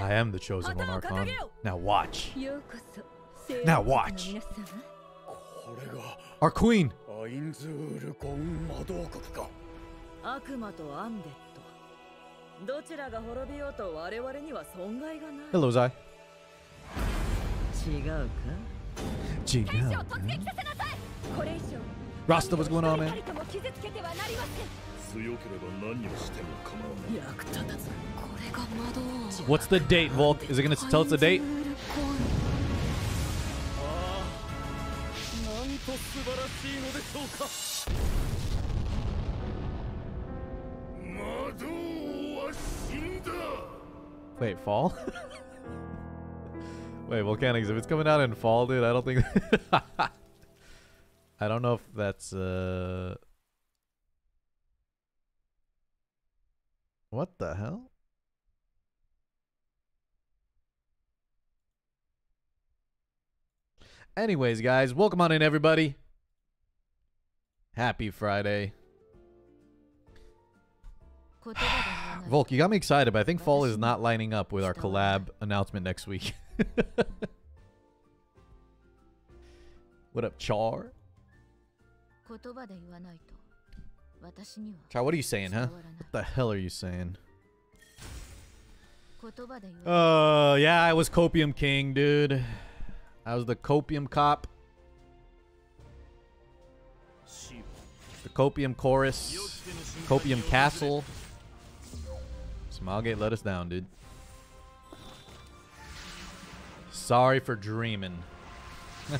I am the chosen one, Archon. Now watch. Now watch. Our queen. Hello, Zai. Gina. Rasta, what's going on, man? What's the date, Volk? Is it gonna tell us the date? Wait, fall? Wait, Volcanics, if it's coming out in fall, dude, I don't think... I don't know if that's, uh... What the hell? Anyways, guys, welcome on in, everybody. Happy Friday. Volk, you got me excited, but I think fall is not lining up with our collab announcement next week. what up, Char? Child, what are you saying, huh? What the hell are you saying? Uh, yeah, I was Copium King, dude. I was the Copium Cop. The Copium Chorus. Copium Castle. Smilegate let us down, dude. Sorry for dreaming.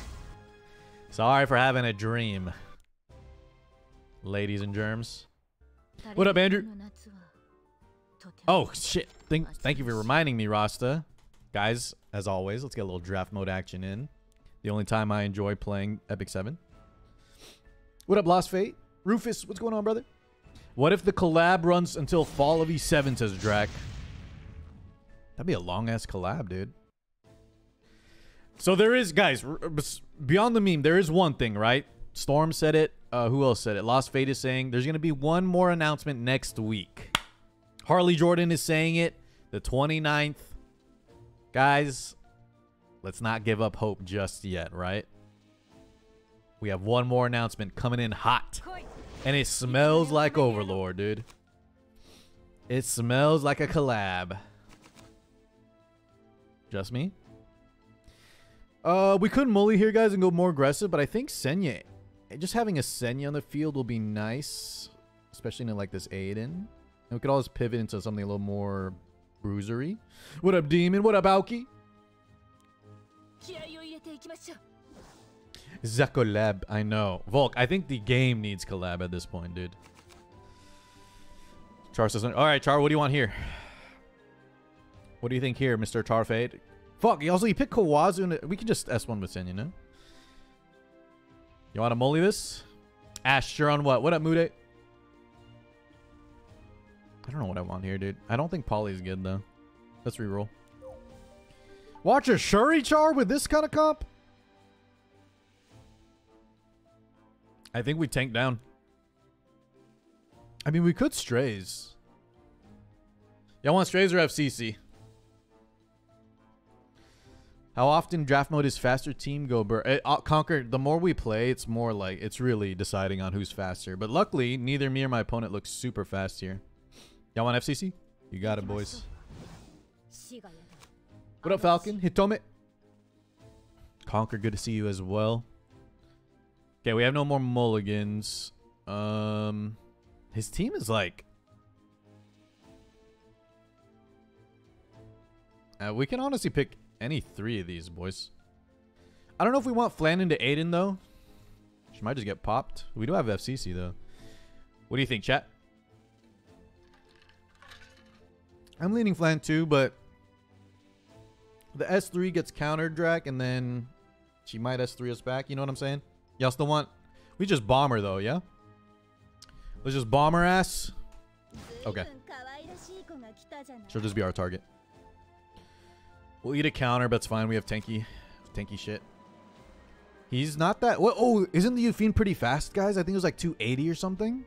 Sorry for having a dream ladies and germs. What up, Andrew? Oh, shit. Thank, thank you for reminding me, Rasta. Guys, as always, let's get a little draft mode action in. The only time I enjoy playing Epic 7. What up, Lost Fate? Rufus, what's going on, brother? What if the collab runs until fall of E7, says Drac? That'd be a long-ass collab, dude. So there is, guys, beyond the meme, there is one thing, right? Storm said it. Uh, who else said it? Lost Fate is saying there's going to be one more announcement next week. Harley Jordan is saying it. The 29th. Guys, let's not give up hope just yet, right? We have one more announcement coming in hot. And it smells like Overlord, dude. It smells like a collab. Just me? Uh, we could Mully here, guys, and go more aggressive, but I think Senya, just having a Senya on the field will be nice, especially in like this Aiden. And we could always pivot into something a little more bruisery. What up, Demon? What up, Aoki? Zakolab, I know. Volk, I think the game needs collab at this point, dude. Char says, all right, Char, what do you want here? What do you think here, Mr. Tarfade? Fuck, also, you picked Kawazu. We could just S1 with Sen, you know? You want to molly this? Asher on what? What up, Mude? I don't know what I want here, dude. I don't think Polly's good, though. Let's reroll. Watch a Shuri Char with this kind of comp? I think we tank down. I mean, we could strays. Y'all want strays or FCC? How often draft mode is faster team go bur- eh, uh, conquer. The more we play, it's more like it's really deciding on who's faster. But luckily, neither me or my opponent looks super fast here. Y'all want FCC? You got it, boys. What up, Falcon? Hitome. Conquer, good to see you as well. Okay, we have no more mulligans. Um, his team is like Uh, we can honestly pick any three of these, boys. I don't know if we want Flannin to Aiden, though. She might just get popped. We do have FCC, though. What do you think, chat? I'm leaning Flan too, but the S3 gets countered, Drac, and then she might S3 us back. You know what I'm saying? Y'all still want... We just bomb her, though, yeah? Let's just bomb her ass. Okay. She'll just be our target. We'll eat a counter, but it's fine. We have tanky, tanky shit. He's not that... What? Oh, isn't the Yufine pretty fast, guys? I think it was like 280 or something.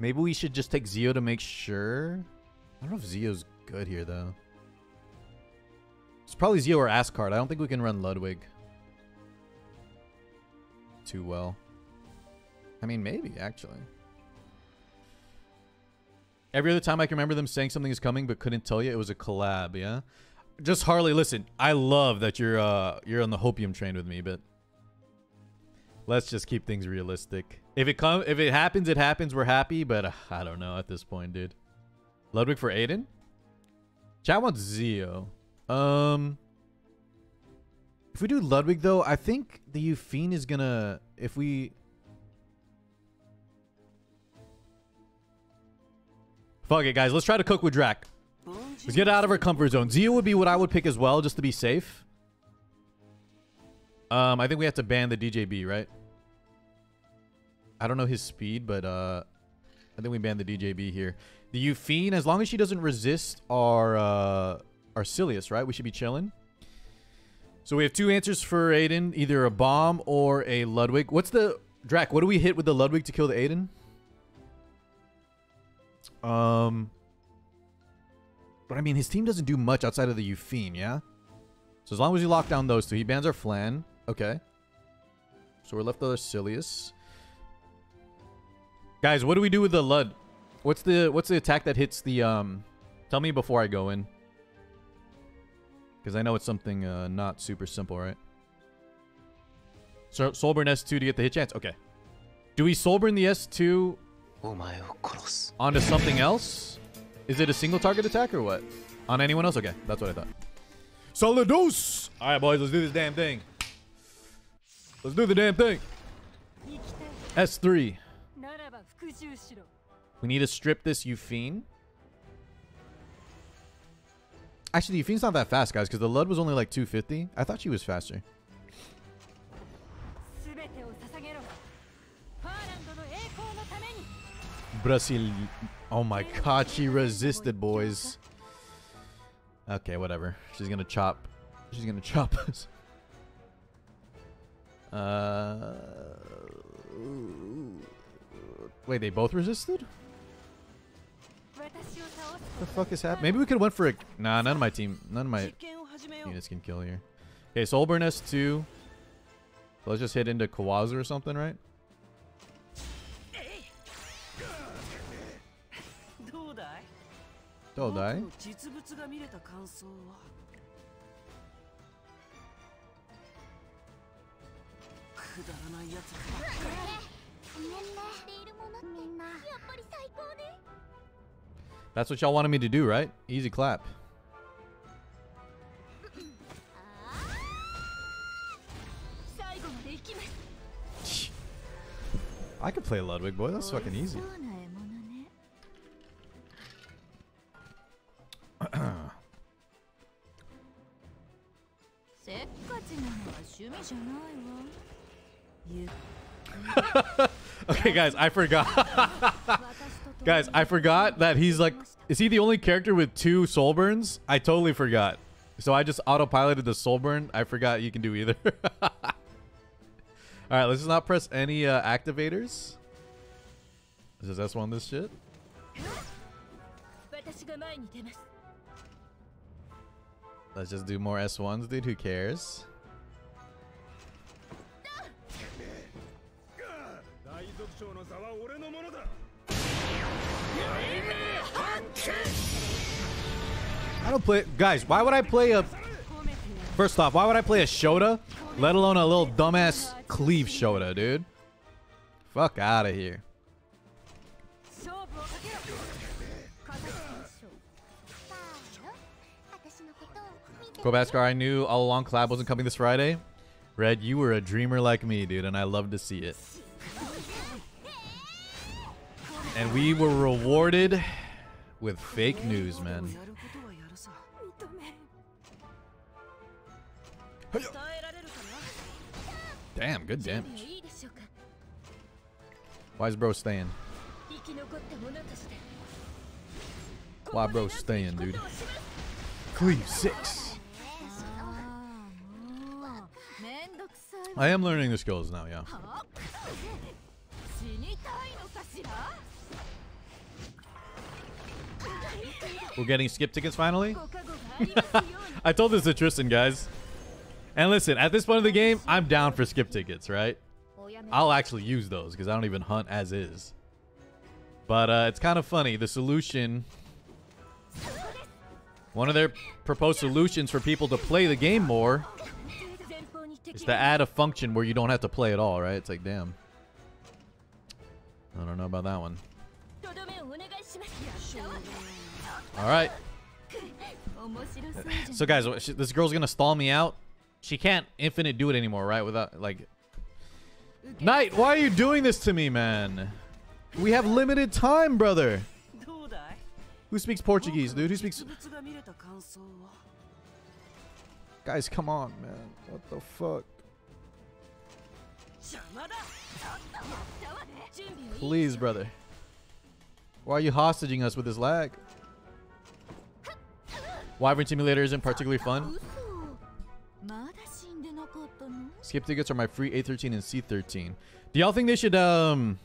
Maybe we should just take Zio to make sure. I don't know if Zio's good here though. It's probably Zio or Ascard. I don't think we can run Ludwig too well. I mean, maybe actually. Every other time I can remember them saying something is coming but couldn't tell you it was a collab, yeah? Just Harley, listen, I love that you're uh you're on the hopium train with me, but let's just keep things realistic. If it come if it happens, it happens, we're happy, but uh, I don't know at this point, dude. Ludwig for Aiden? Chat wants Zio. Um If we do Ludwig though, I think the Yufine is gonna if we Fuck it, guys. Let's try to cook with Drac. Let's get out of our comfort zone. Zio would be what I would pick as well, just to be safe. Um, I think we have to ban the DJB, right? I don't know his speed, but uh, I think we ban the DJB here. The Yufine, as long as she doesn't resist our uh, our Silius, right? We should be chilling. So we have two answers for Aiden, either a bomb or a Ludwig. What's the Drac? What do we hit with the Ludwig to kill the Aiden? Um, but I mean, his team doesn't do much outside of the Yufine, yeah? So as long as you lock down those two, he bans our Flan. Okay. So we're left with our Silius. Guys, what do we do with the Lud? What's the what's the attack that hits the um? Tell me before I go in. Because I know it's something uh, not super simple, right? So Soulburn S2 to get the hit chance. Okay. Do we Soulburn the S2 onto something else? Is it a single target attack or what? On anyone else? Okay, that's what I thought. Solidus! Alright, boys, let's do this damn thing. Let's do the damn thing. S3. We need to strip this Yufine. Actually, Yufine's not that fast, guys, because the Lud was only like 250. I thought she was faster. Brazil Oh my god, she resisted, boys. Okay, whatever. She's gonna chop. She's gonna chop us. Uh, wait, they both resisted? The fuck is happening? Maybe we could have went for a... Nah, none of my team... None of my units can kill here. Okay, Soulburn S2. Let's just hit into Kawaza or something, right? どうだい僕の実物が見れた感想はくだらないやつばっかごめんねしているものってみんなやっぱり最高ね That's what y'all wanted me to do, right? Easy clap. 最後まで生きます I could play Ludwig, boy. That's fucking easy. Okay, guys, I forgot. guys, I forgot that he's like. Is he the only character with two soul burns? I totally forgot. So I just autopiloted the soul burn. I forgot you can do either. All right, let's just not press any uh, activators. Let's just S1 this shit. Let's just do more S1s, dude. Who cares? I don't play... Guys, why would I play a... First off, why would I play a Shota? Let alone a little dumbass Cleave Shota, dude. Fuck out of here. Kobaskar, I knew all along Collab wasn't coming this Friday. Red, you were a dreamer like me, dude, and I love to see it. And we were rewarded with fake news, man. Damn, good damage. Why is bro staying? Why bro staying, dude? Cleave 6. I am learning the skills now, yeah. We're getting skip tickets finally. I told this to Tristan, guys. And listen, at this point of the game, I'm down for skip tickets, right? I'll actually use those because I don't even hunt as is. But uh, it's kind of funny. The solution... One of their proposed solutions for people to play the game more it's to add a function where you don't have to play at all, right? It's like, damn. I don't know about that one. All right. So guys, this girl's gonna stall me out. She can't infinite do it anymore, right? Without like, Knight, why are you doing this to me, man? We have limited time, brother. Who speaks Portuguese, dude? Who speaks? Guys, come on, man. What the fuck? Please, brother. Why are you hostaging us with this lag? Wyvern Simulator isn't particularly fun. Skip tickets are my free A13 and C13. Do y'all think they should, um...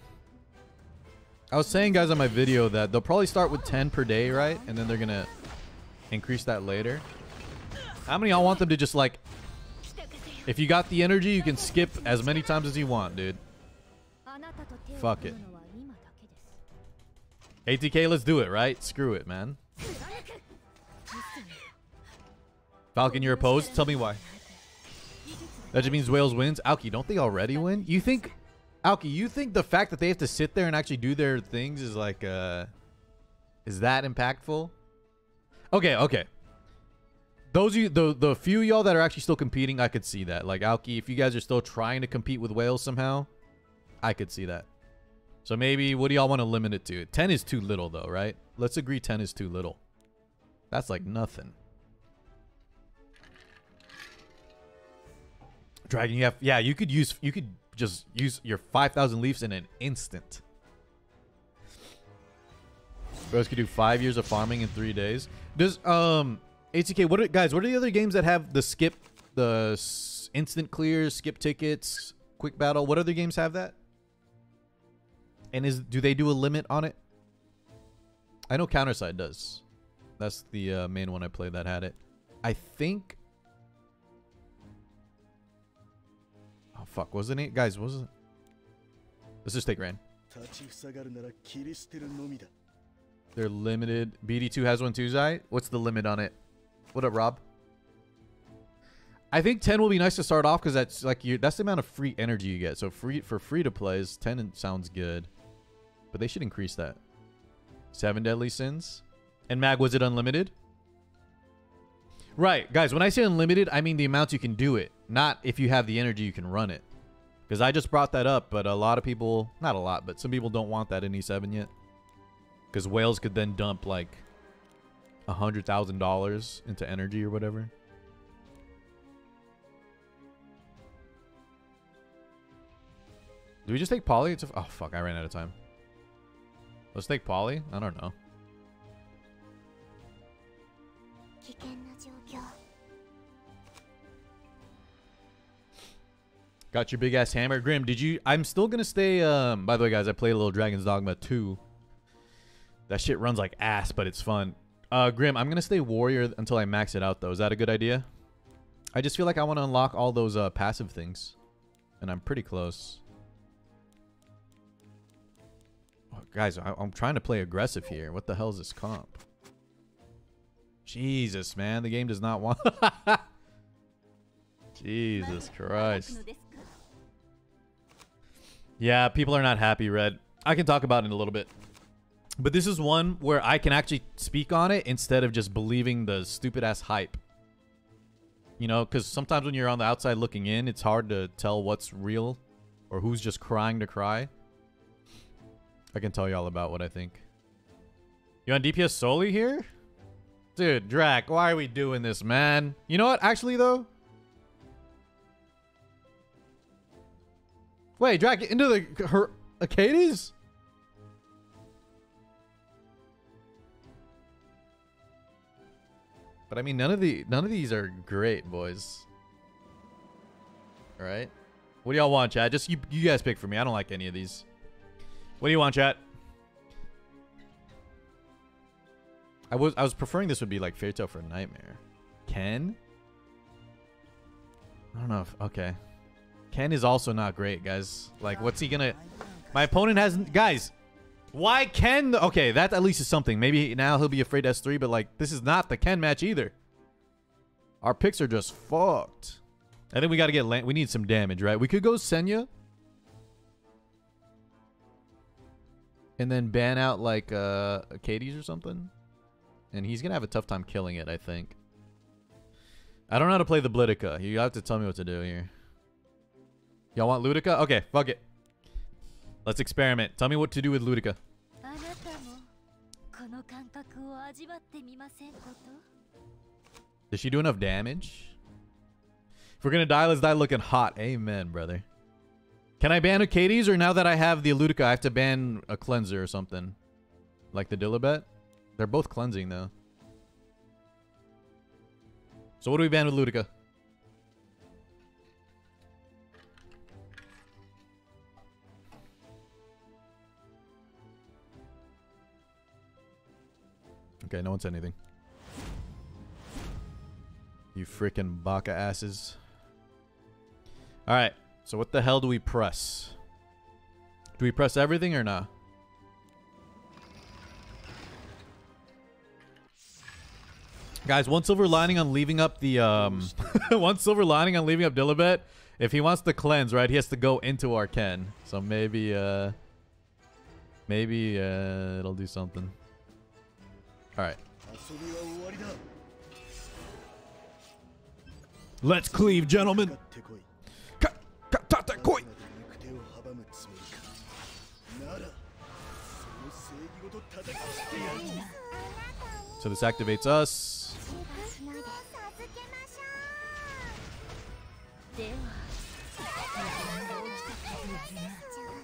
I was saying, guys, on my video that they'll probably start with 10 per day, right? And then they're gonna increase that later. How many y'all want them to just like... If you got the energy, you can skip as many times as you want, dude. Fuck it. ATK, let's do it, right? Screw it, man. Falcon, you're opposed? Tell me why. That just means Wales wins? Alki, don't they already win? You think... Alki, you think the fact that they have to sit there and actually do their things is like, uh... Is that impactful? Okay, okay. Those you, the the few y'all that are actually still competing, I could see that. Like Alki, if you guys are still trying to compete with whales somehow, I could see that. So maybe, what do y'all want to limit it to? 10 is too little, though, right? Let's agree 10 is too little. That's like nothing. Dragon, you have, yeah, you could use, you could just use your 5,000 leaves in an instant. Bros could do five years of farming in three days. Does, um, ATK, what are, guys? What are the other games that have the skip, the instant clears, skip tickets, quick battle? What other games have that? And is do they do a limit on it? I know Counterside does. That's the uh, main one I played that had it. I think. Oh fuck! Wasn't it, guys? Wasn't. Let's just take Ran. They're limited. BD2 has one too, Zai. What's the limit on it? What up, Rob? I think 10 will be nice to start off because that's like you. That's the amount of free energy you get. So free for free to plays, 10 sounds good, but they should increase that. Seven deadly sins, and Mag was it unlimited? Right, guys. When I say unlimited, I mean the amount you can do it, not if you have the energy you can run it. Because I just brought that up, but a lot of people, not a lot, but some people don't want that in E7 yet. Because whales could then dump like a hundred thousand dollars into energy or whatever. Do we just take Polly? It's a, oh fuck, I ran out of time. Let's take Polly? I don't know. Got your big ass hammer. Grim, did you I'm still gonna stay um by the way guys, I played a little Dragon's Dogma 2. That shit runs like ass, but it's fun. Uh, Grim, I'm going to stay warrior until I max it out, though. Is that a good idea? I just feel like I want to unlock all those uh, passive things. And I'm pretty close. Oh, guys, I I'm trying to play aggressive here. What the hell is this comp? Jesus, man. The game does not want... Jesus Christ. Yeah, people are not happy, Red. I can talk about it in a little bit. But this is one where I can actually speak on it instead of just believing the stupid ass hype. You know, because sometimes when you're on the outside looking in, it's hard to tell what's real or who's just crying to cry. I can tell you all about what I think. You on DPS solely here? Dude, Drac, why are we doing this, man? You know what? Actually, though, Wait, Drac, into the her Acades? But I mean, none of the none of these are great, boys. All right, what do y'all want, chat? Just you, you guys pick for me. I don't like any of these. What do you want, chat? I was I was preferring this would be like Fairy Tale for Nightmare. Ken? I don't know if okay. Ken is also not great, guys. Like, what's he gonna? My opponent has guys. Why Ken? Okay, that at least is something. Maybe now he'll be afraid S3, but like, this is not the Ken match either. Our picks are just fucked. I think we got to get. land. we need some damage, right? We could go Senya. And then ban out like uh Katie's or something. And he's gonna have a tough time killing it, I think. I don't know how to play the Blitica. You have to tell me what to do here. Y'all want Ludica? Okay, fuck it. Let's experiment. Tell me what to do with Ludica. Does she do enough damage? If we're gonna die, let's die looking hot. Amen, brother. Can I ban Acades, or now that I have the Ludica, I have to ban a cleanser or something? Like the Dilibet? They're both cleansing, though. So what do we ban with Ludica? Okay, no one said anything. You freaking baka asses. Alright, so what the hell do we press? Do we press everything or not? Guys, one silver lining on leaving up the um one silver lining on leaving up Dilibet. If he wants to cleanse, right, he has to go into our Ken. So maybe uh maybe uh it'll do something. Alright. Let's cleave, gentlemen. So this activates us.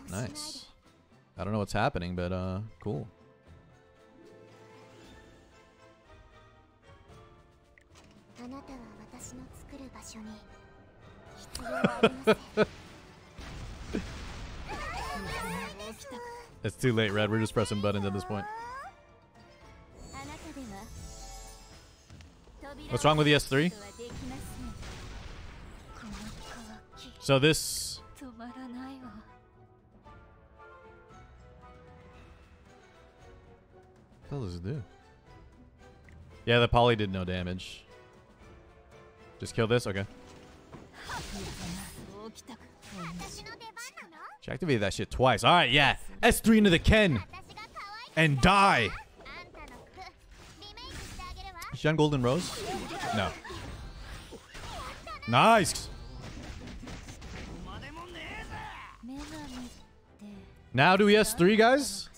Nice. I don't know what's happening, but uh, cool. なたは私の作る場所に必要ありません It's too late, Red. We're just pressing buttons at this point. あなたでは扉 What's wrong with the S3? はできませんこの渇き So this. 止まらないわ What the hell does it do? Yeah, the poly did no damage. Just kill this? Okay. She activated that shit twice. Alright, yeah. S3 into the Ken. And die. Is she on Golden Rose? No. Nice. Now do we S3, guys?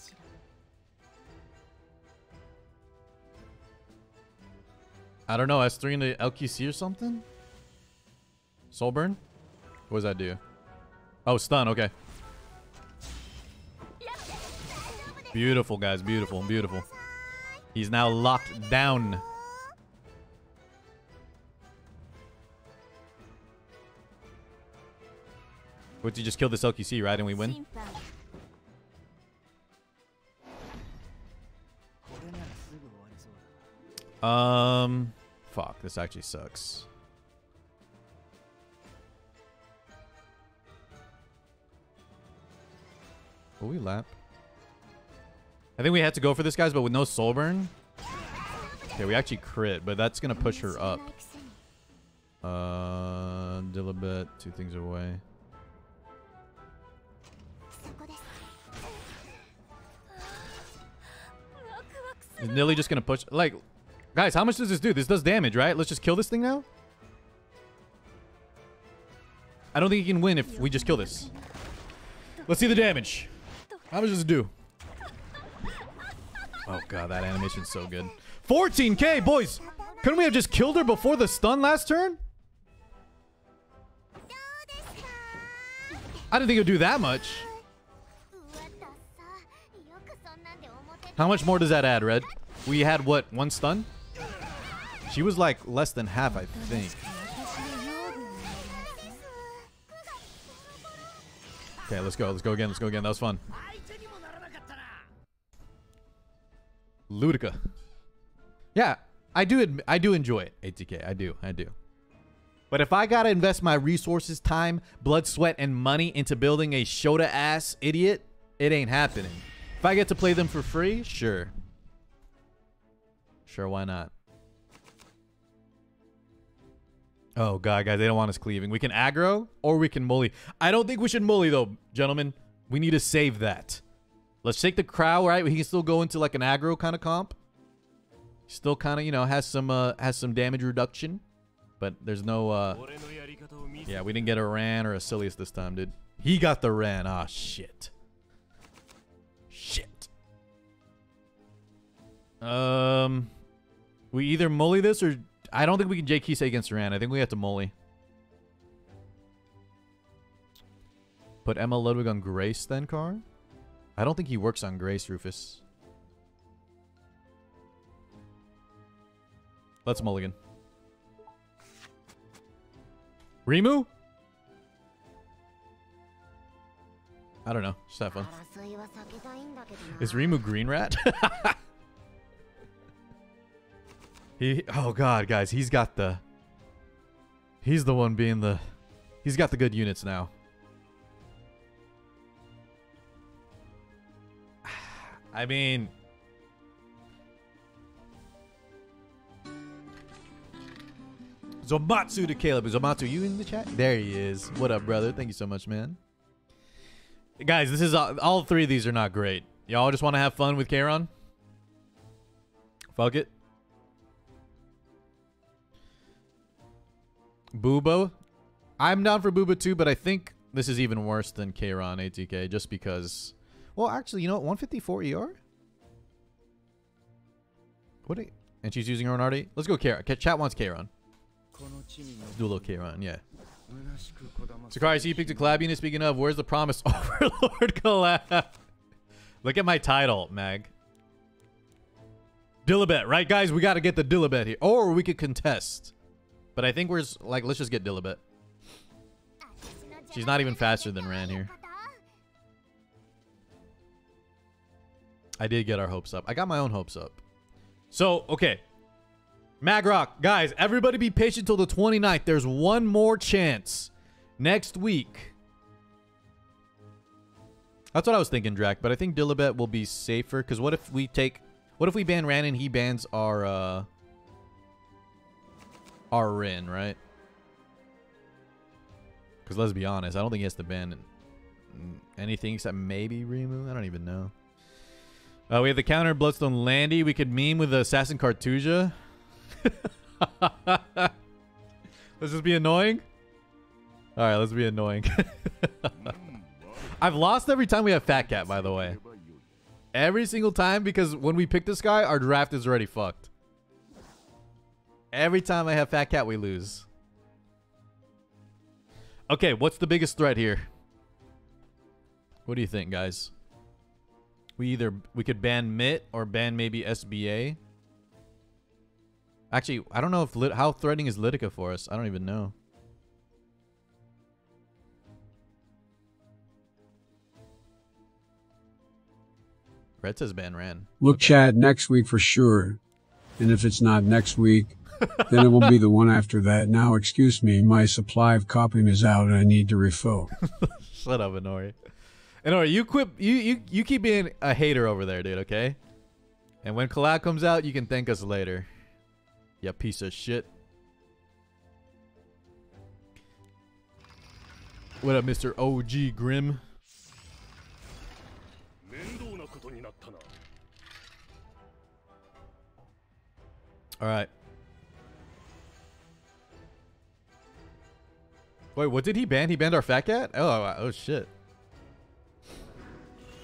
I don't know. S3 into LQC or something? Soulburn? What does that do? Oh, stun. Okay. Beautiful, guys. Beautiful. Beautiful. He's now locked down. Would you just kill this LQC, right? And we win? Um, Fuck, this actually sucks. Will we lap? I think we had to go for this, guys, but with no soul burn. Okay, we actually crit, but that's going to push her up. Uh, Dilibet, two things away. Is Nilly just going to push? Like, Guys, how much does this do? This does damage, right? Let's just kill this thing now? I don't think he can win if we just kill this. Let's see the damage. How much does it do? Oh god, that animation's so good. 14k, boys! Couldn't we have just killed her before the stun last turn? I didn't think it would do that much. How much more does that add, Red? We had, what, one stun? She was like less than half, I think. Okay, let's go. Let's go again. Let's go again. That was fun. Ludica. Yeah, I do. I do enjoy it. ATK. I do. I do. But if I gotta invest my resources, time, blood, sweat, and money into building a Shota ass idiot, it ain't happening. If I get to play them for free, sure. Sure, why not? Oh god, guys, they don't want us cleaving. We can aggro or we can mully. I don't think we should mully though, gentlemen. We need to save that. Let's take the crow, right? He can still go into like an aggro kind of comp. Still kind of, you know, has some uh has some damage reduction. But there's no uh Yeah, we didn't get a Ran or a Silius this time, dude. He got the Ran. Ah oh, shit. Shit. Um We either mully this or I don't think we can Jake Kise against Duran. I think we have to Molly. Put Emma Ludwig on Grace then, Car? I don't think he works on Grace, Rufus. Let's mulligan. Remu? I don't know. Just have fun. Is Remu Green Rat? he oh god, guys, he's got the He's the one being the He's got the good units now. I mean Zomatsu to Caleb. Zomatsu you in the chat? There he is. What up, brother? Thank you so much, man. Guys, this is all, all three of these are not great. Y'all just want to have fun with Kairon? Fuck it. Booba. I'm down for Booba too, but I think this is even worse than Kron ATK just because... Well, actually, you know what? 154 ER? What? You... And she's using her own RD? Let's go Kron. Chat wants Kron. Let's do a little Kron, yeah. Sakari, so you picked a collab unit. Speaking of, where's the promise Overlord collab? Look at my title, Mag. Dilibet, right, guys? We got to get the Dilibet here. Or we could contest. But I think we're, s- like, let's just get Dillabet. She's not even faster than Ran here. I did get our hopes up. I got my own hopes up. So, okay. Magrock, guys, everybody be patient till the 29th. There's one more chance next week. That's what I was thinking, Drac, but I think Dillabet will be safer because what if we take what if we ban Ran and he bans our uh our Rin, right? Because let's be honest, I don't think he has to ban anything except maybe Rimu. I don't even know. Uh, we have the counter Bloodstone Landy. We could meme with the Assassin Cartuja. let's just be annoying. All right, let's be annoying. I've lost every time we have Fat Cat, by the way. Every single time because when we pick this guy, our draft is already fucked. Every time I have Fat Cat, we lose. Okay, what's the biggest threat here? What do you think, guys? We either we could ban Mitt or ban maybe SBA. Actually, I don't know if lit, how threatening is Litica for us. I don't even know. Red says ban ran. Look, Chad, next week for sure. And if it's not next week, then it will be the one after that. Now, excuse me, my supply of copying is out and I need to refill. Shut up, Inori. Inori, you quit. You, you, you keep being a hater over there, dude, okay? And when Collab comes out, you can thank us later. You piece of shit. What up, Mr. OG Grim? All right. Wait, what did he ban? He banned our fat cat? Oh, oh shit.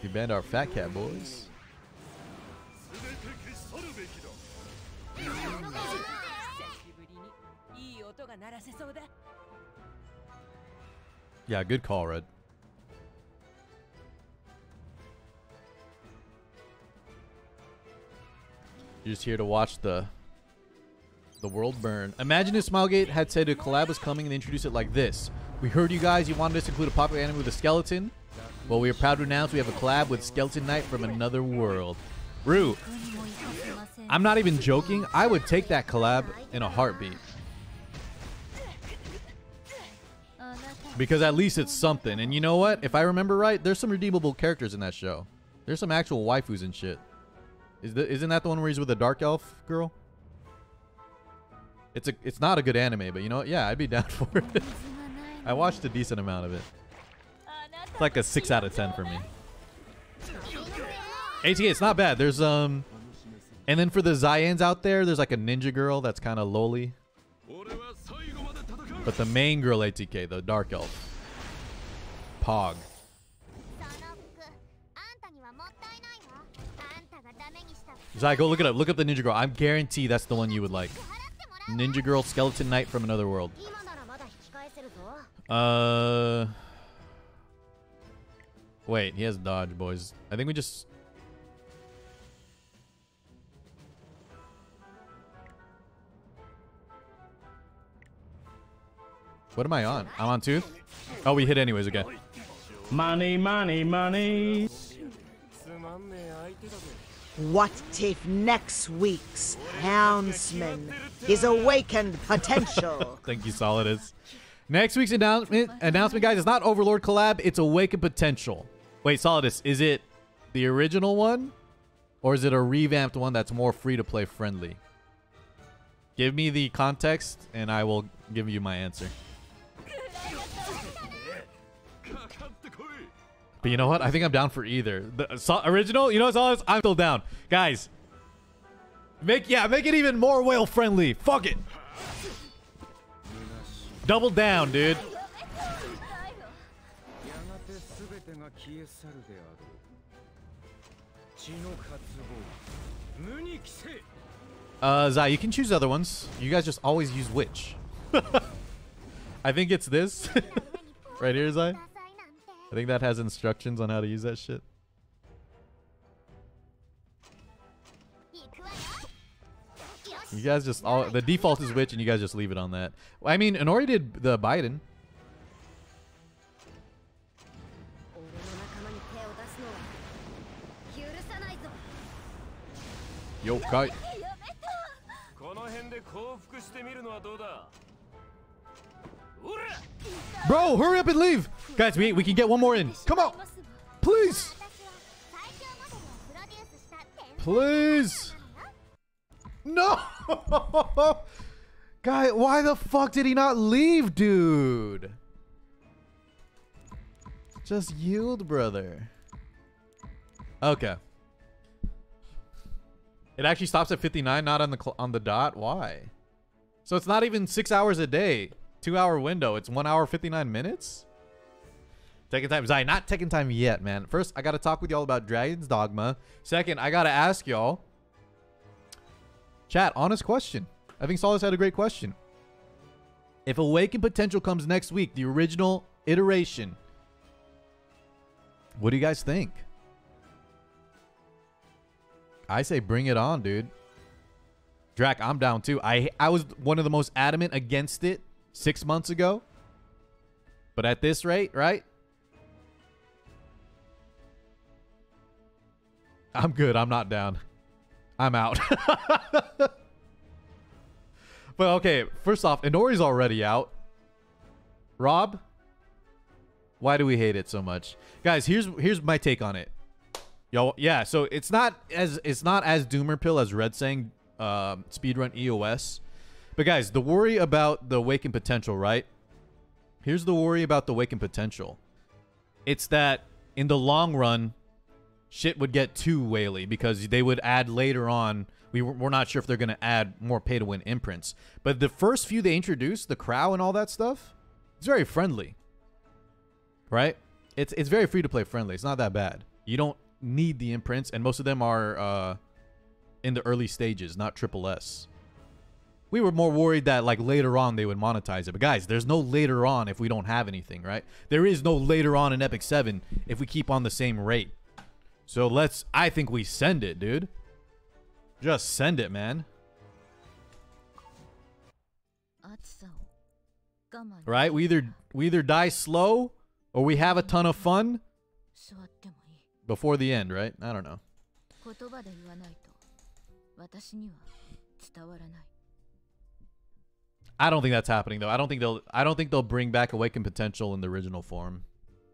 He banned our fat cat, boys. Yeah, good call, Red. You're just here to watch the the world burn. Imagine if Smilegate had said a collab was coming and introduced it like this. We heard you guys, you wanted us to include a popular anime with a skeleton. Well, we are proud to announce we have a collab with Skeleton Knight from another world. Rue, I'm not even joking. I would take that collab in a heartbeat. Because at least it's something. And you know what? If I remember right, there's some redeemable characters in that show. There's some actual waifus and shit. Is the, isn't that the one where he's with the dark elf girl? It's a it's not a good anime, but you know what? Yeah, I'd be down for it. I watched a decent amount of it. It's like a 6 out of 10 for me. ATA, it's not bad. There's, um... And then for the Zions out there, there's like a ninja girl that's kind of lowly. But the main girl ATK, the Dark Elf. Pog. Zygo, look it up. Look up the ninja girl. I'm guaranteed that's the one you would like. Ninja Girl Skeleton Knight from Another World. Uh... Wait, he has dodge, boys. I think we just... What am I on? I'm on tooth? Oh, we hit anyways, again. Money, money, money. What if next week's houndsman is awakened potential? Thank you, Solidus. Next week's announcement, announcement, guys, is not Overlord collab. It's awakened Potential. Wait, Solidus, is it the original one, or is it a revamped one that's more free to play friendly? Give me the context, and I will give you my answer. But you know what? I think I'm down for either. The so original, you know what's all? I'm still down. Guys, make yeah, make it even more whale friendly. Fuck it. Double down, dude. Uh, Zai, you can choose other ones. You guys just always use which. I think it's this. right here, Zai. I think that has instructions on how to use that shit. You guys just all the default is witch, and you guys just leave it on that. I mean, Inori did the Biden. Yo, Kai. Bro, hurry up and leave! Guys, we, we can get one more in. Come on. Please. Please. No. Guy, why the fuck did he not leave, dude? Just yield, brother. Okay. It actually stops at 59, not on the on the dot. Why? So it's not even six hours a day, two hour window. It's one hour 59 minutes? Taking time. Zai, not taking time yet, man. First, I gotta talk with y'all about Dragon's Dogma. Second, I gotta ask y'all. Chat, honest question. I think Solace had a great question. If Awaken Potential comes next week, the original iteration, what do you guys think? I say bring it on, dude. Drac, I'm down too. I I was one of the most adamant against it six months ago. But at this rate, right? I'm good. I'm not down. I'm out. but okay, first off, Inori's already out. Rob, why do we hate it so much? Guys, here's here's my take on it. Yo, yeah, so it's not as it's not as doomer pill as Red saying um, speedrun EOS. But guys, the worry about the Awaken potential, right? Here's the worry about the Awaken potential. It's that in the long run, shit would get too whaley because they would add later on. We were, not sure if they're going to add more pay to win imprints. But the first few they introduced, the Crow and all that stuff, it's very friendly. Right? It's it's very free to play friendly. It's not that bad. You don't need the imprints, and most of them are uh, in the early stages, not triple S. We were more worried that like later on they would monetize it. But guys, there's no later on if we don't have anything, right? There is no later on in Epic 7 if we keep on the same rate. So let's, I think we send it, dude. Just send it, man. Right? We either, we either die slow or we have a ton of fun before the end, right? I don't know. I don't think that's happening though. I don't think they'll I don't think they'll bring back Awakened Potential in the original form.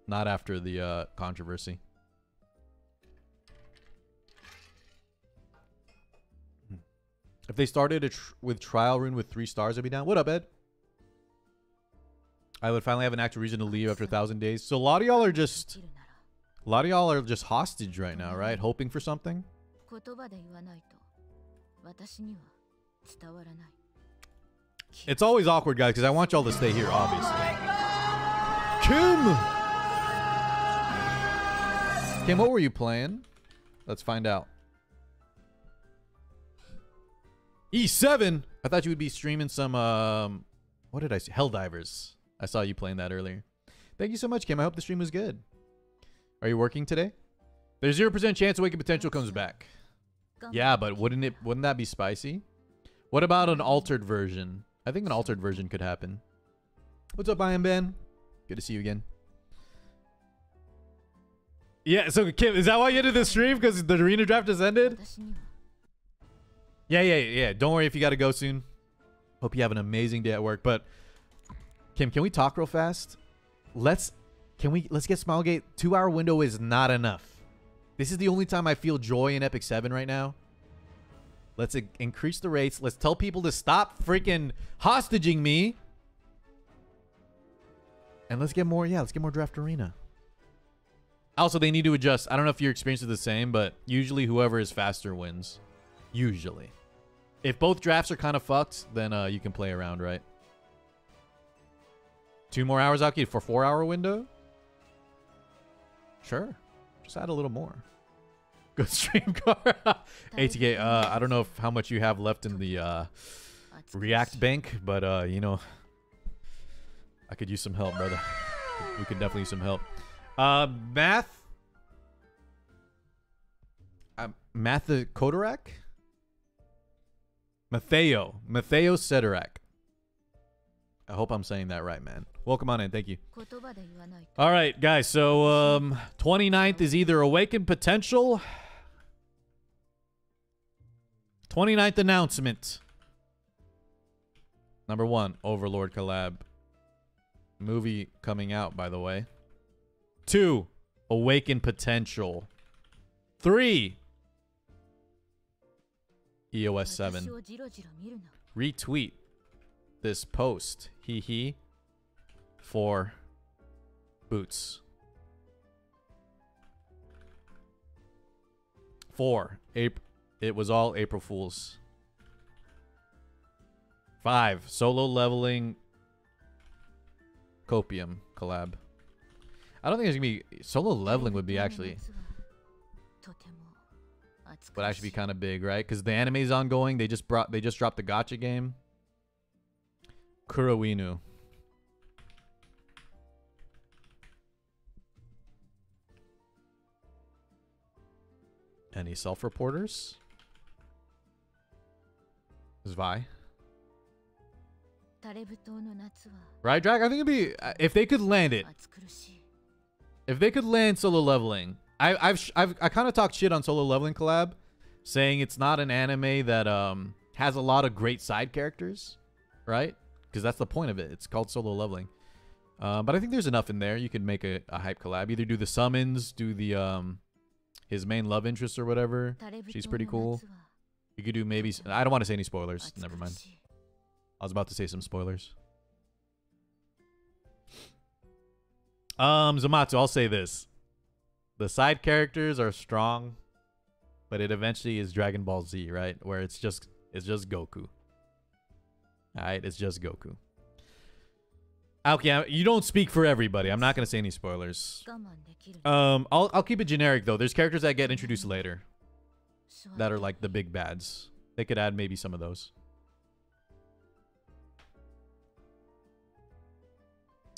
Not after the uh, controversy. If they started tr with Trial Rune with three stars, I'd be down. What up, Ed? I would finally have an actual reason to leave after a thousand days. So a lot of y'all are just... A lot of y'all are just hostage right now, right? Hoping for something? It's always awkward, guys, because I want y'all to stay here, obviously. Kim! Kim, what were you playing? Let's find out. E7? I thought you would be streaming some, um, what did I see? Helldivers. I saw you playing that earlier. Thank you so much, Kim. I hope the stream was good. Are you working today? There's 0% chance Awakened Potential comes back. Yeah, but wouldn't it, wouldn't that be spicy? What about an altered version? I think an altered version could happen. What's up, I am Ben? Good to see you again. Yeah, so Kim, is that why you ended the stream? Because the arena draft has ended? Yeah, yeah, yeah. Don't worry if you got to go soon. Hope you have an amazing day at work. But Kim, can we talk real fast? Let's can we let's get Smilegate. Two hour window is not enough. This is the only time I feel joy in Epic 7 right now. Let's increase the rates. Let's tell people to stop freaking hostaging me. And let's get more, yeah, let's get more draft arena. Also, they need to adjust. I don't know if your experience is the same, but usually whoever is faster wins. Usually. If both drafts are kind of fucked, then uh, you can play around, right? Two more hours, Aki, for four hour window? Sure. Just add a little more. Good stream car. ATK, uh, I don't know if, how much you have left in the uh, React bank, but uh, you know, I could use some help, brother. We could definitely use some help. Uh, math. Uh, math Kodarak? Matteo. Matteo Sederak. I hope I'm saying that right, man. Welcome on in. Thank you. All right, guys. So um, 29th is either Awakened Potential. 29th announcement. Number one, Overlord collab. Movie coming out, by the way. Two, Awakened Potential. Three, EOS 7. Retweet this post. Hee hee. For boots. Four. April. It was all April Fools. Five. Solo leveling. Copium collab. I don't think it's gonna be solo leveling would be actually but i should be kind of big, right? Because the anime is ongoing. They just brought they just dropped the gacha game. Kuroinu. Any self-reporters? Vi. Right, Drag? I think it'd be uh, if they could land it. If they could land solo leveling, I, I've, I've I kind of talked shit on Solo Leveling collab, saying it's not an anime that um has a lot of great side characters, right? Because that's the point of it. It's called Solo Leveling. Uh, but I think there's enough in there. You could make a, a hype collab. Either do the summons, do the um, his main love interest or whatever. She's pretty cool. You could do maybe. I don't want to say any spoilers. Never mind. I was about to say some spoilers. Um, Zamatsu, I'll say this the side characters are strong, but it eventually is Dragon Ball Z, right? Where it's just it's just Goku. All right, it's just Goku. Okay, you don't speak for everybody. I'm not gonna say any spoilers. Um, I'll I'll keep it generic though. There's characters that get introduced later, that are like the big bads. They could add maybe some of those.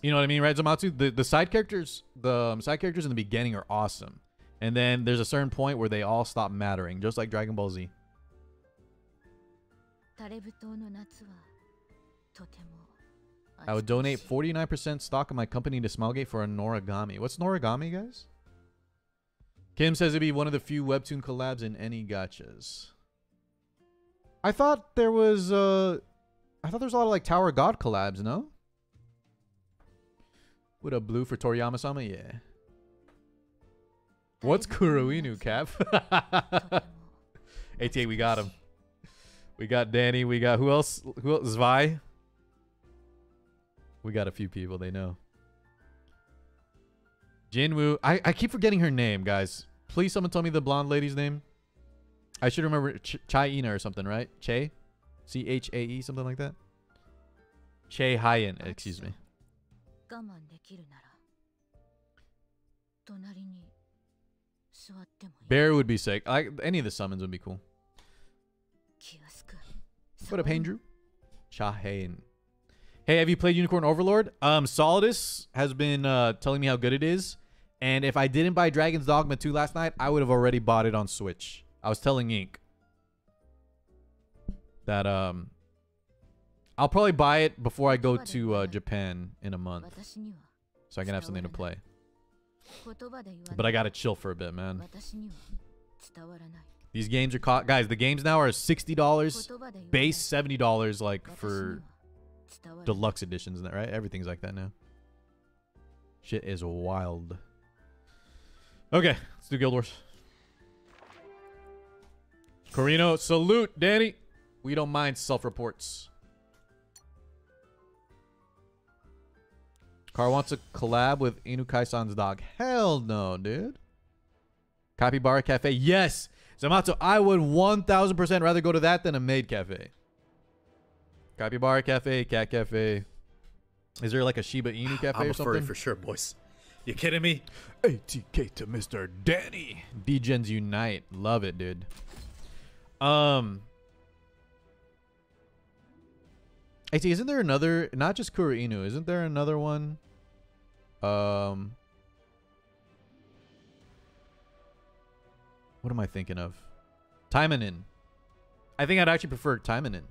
You know what I mean, right, Zamatsu? The the side characters, the um, side characters in the beginning are awesome, and then there's a certain point where they all stop mattering, just like Dragon Ball Z. I would donate 49% stock of my company to Smilegate for a Noragami. What's Noragami, guys? Kim says it'd be one of the few webtoon collabs in any gachas. I thought there was uh I thought there was a lot of like Tower God collabs, no? With a blue for Toriyama sama, yeah. What's Kuroinu, Cap? 88, we got him. We got Danny. We got who else? Who else? Zvi. We got a few people they know. Jinwoo. I, I keep forgetting her name, guys. Please, someone tell me the blonde lady's name. I should remember Ch- Chai Ina or something, right? Che? C H A E, something like that? Che Hyen, excuse me. 我慢できるなら隣に座ってもいい Bear would be sick. I, any of the summons would be cool. 気安く What up, Andrew? Shahain. Hey, have you played Unicorn Overlord? Um, Solidus has been uh, telling me how good it is. And if I didn't buy Dragon's Dogma 2 last night, I would have already bought it on Switch. I was telling Ink that um I'll probably buy it before I go to uh, Japan in a month. So I can have something to play. But I gotta chill for a bit, man. These games are caught. Guys, the games now are $60 base, $70 like for deluxe editions, and that. right? Everything's like that now. Shit is wild. Okay, let's do Guild Wars. Corino, salute, Danny. We don't mind self-reports. Car wants a collab with Inukai-san's dog hell no dude Capybara Cafe yes Zamato I would 1000% rather go to that than a maid cafe Capybara Cafe, Cat Cafe. Is there like a Shiba Inu cafe I'm or something? for sure, boys. You kidding me? ATK to Mr. Danny. D-Gens Unite. Love it, dude. Um. AT, isn't there another, not just Kura Inu, isn't there another one? Um. What am I thinking of? Taimanin. I think I'd actually prefer Taimanin.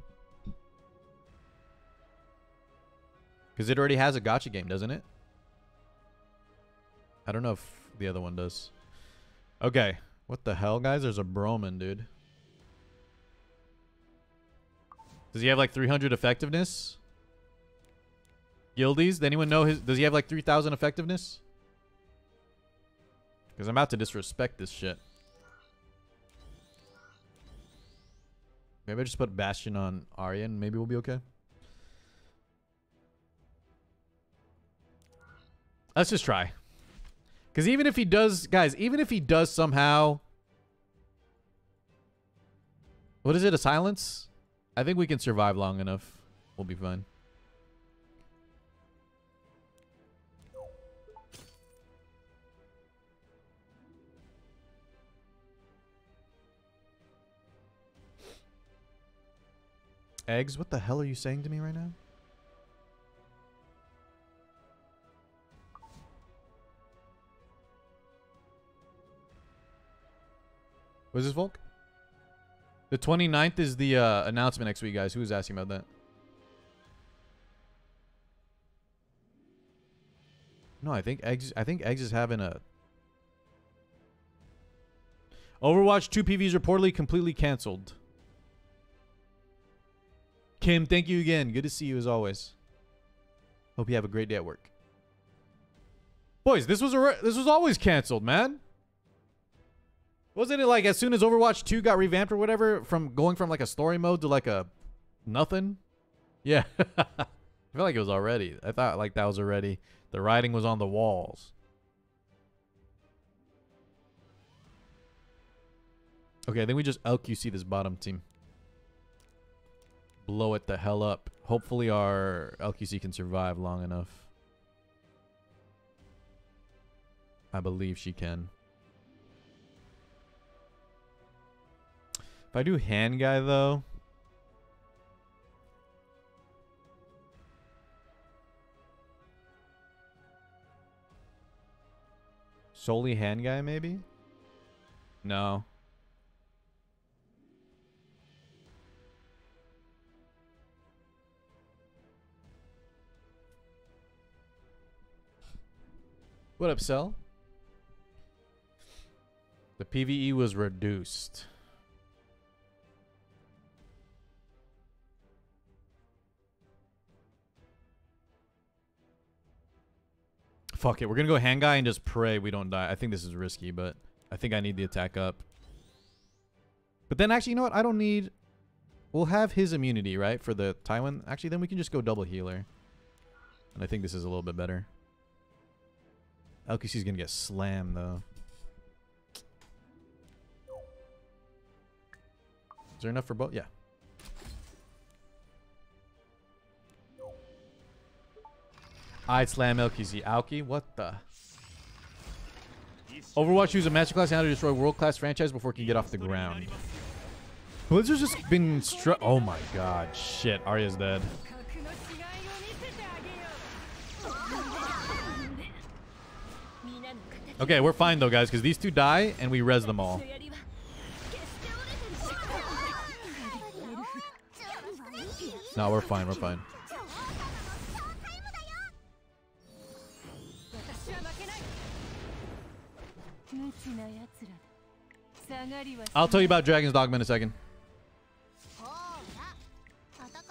Because it already has a gacha game, doesn't it? I don't know if the other one does. Okay. What the hell, guys? There's a Broman, dude. Does he have like 300 effectiveness? Guildies? Does anyone know his... Does he have like 3,000 effectiveness? Because I'm about to disrespect this shit. Maybe I just put Bastion on Arya and maybe we'll be okay. Let's just try. Because even if he does, guys, even if he does somehow. What is it? A silence? I think we can survive long enough. We'll be fine. Eggs? What the hell are you saying to me right now? What is this, Volk? The 29th is the uh, announcement next week, guys. Who was asking about that? No, I think eggs. I think eggs is having a. Overwatch 2 PVs reportedly completely canceled. Kim, thank you again. Good to see you as always. Hope you have a great day at work. Boys, this was a this was always canceled, man. Wasn't it like as soon as Overwatch 2 got revamped or whatever, from going from like a story mode to like a nothing? Yeah. I feel like it was already. I thought like that was already. The writing was on the walls. Okay, I think we just LQC this bottom team. Blow it the hell up. Hopefully our LQC can survive long enough. I believe she can. If I do hand guy though. Solely hand guy maybe? No. What up, Cell? The PVE was reduced. Fuck it. We're going to go hand guy and just pray we don't die. I think this is risky, but I think I need the attack up. But then actually, you know what? I don't need... We'll have his immunity, right? For the Tywin. Actually, then we can just go double healer. And I think this is a little bit better. LQC's going to get slammed, though. Is there enough for both? Yeah. I'd slam LQC. Aoki? What the? Overwatch use a masterclass on how to destroy world-class franchise before it can get off the ground. Blizzard's just been stru- Oh my god. Shit. Arya's dead. Okay, we're fine though, guys, because these two die and we res them all. No, we're fine, we're fine. I'll tell you about Dragon's Dogma in a second.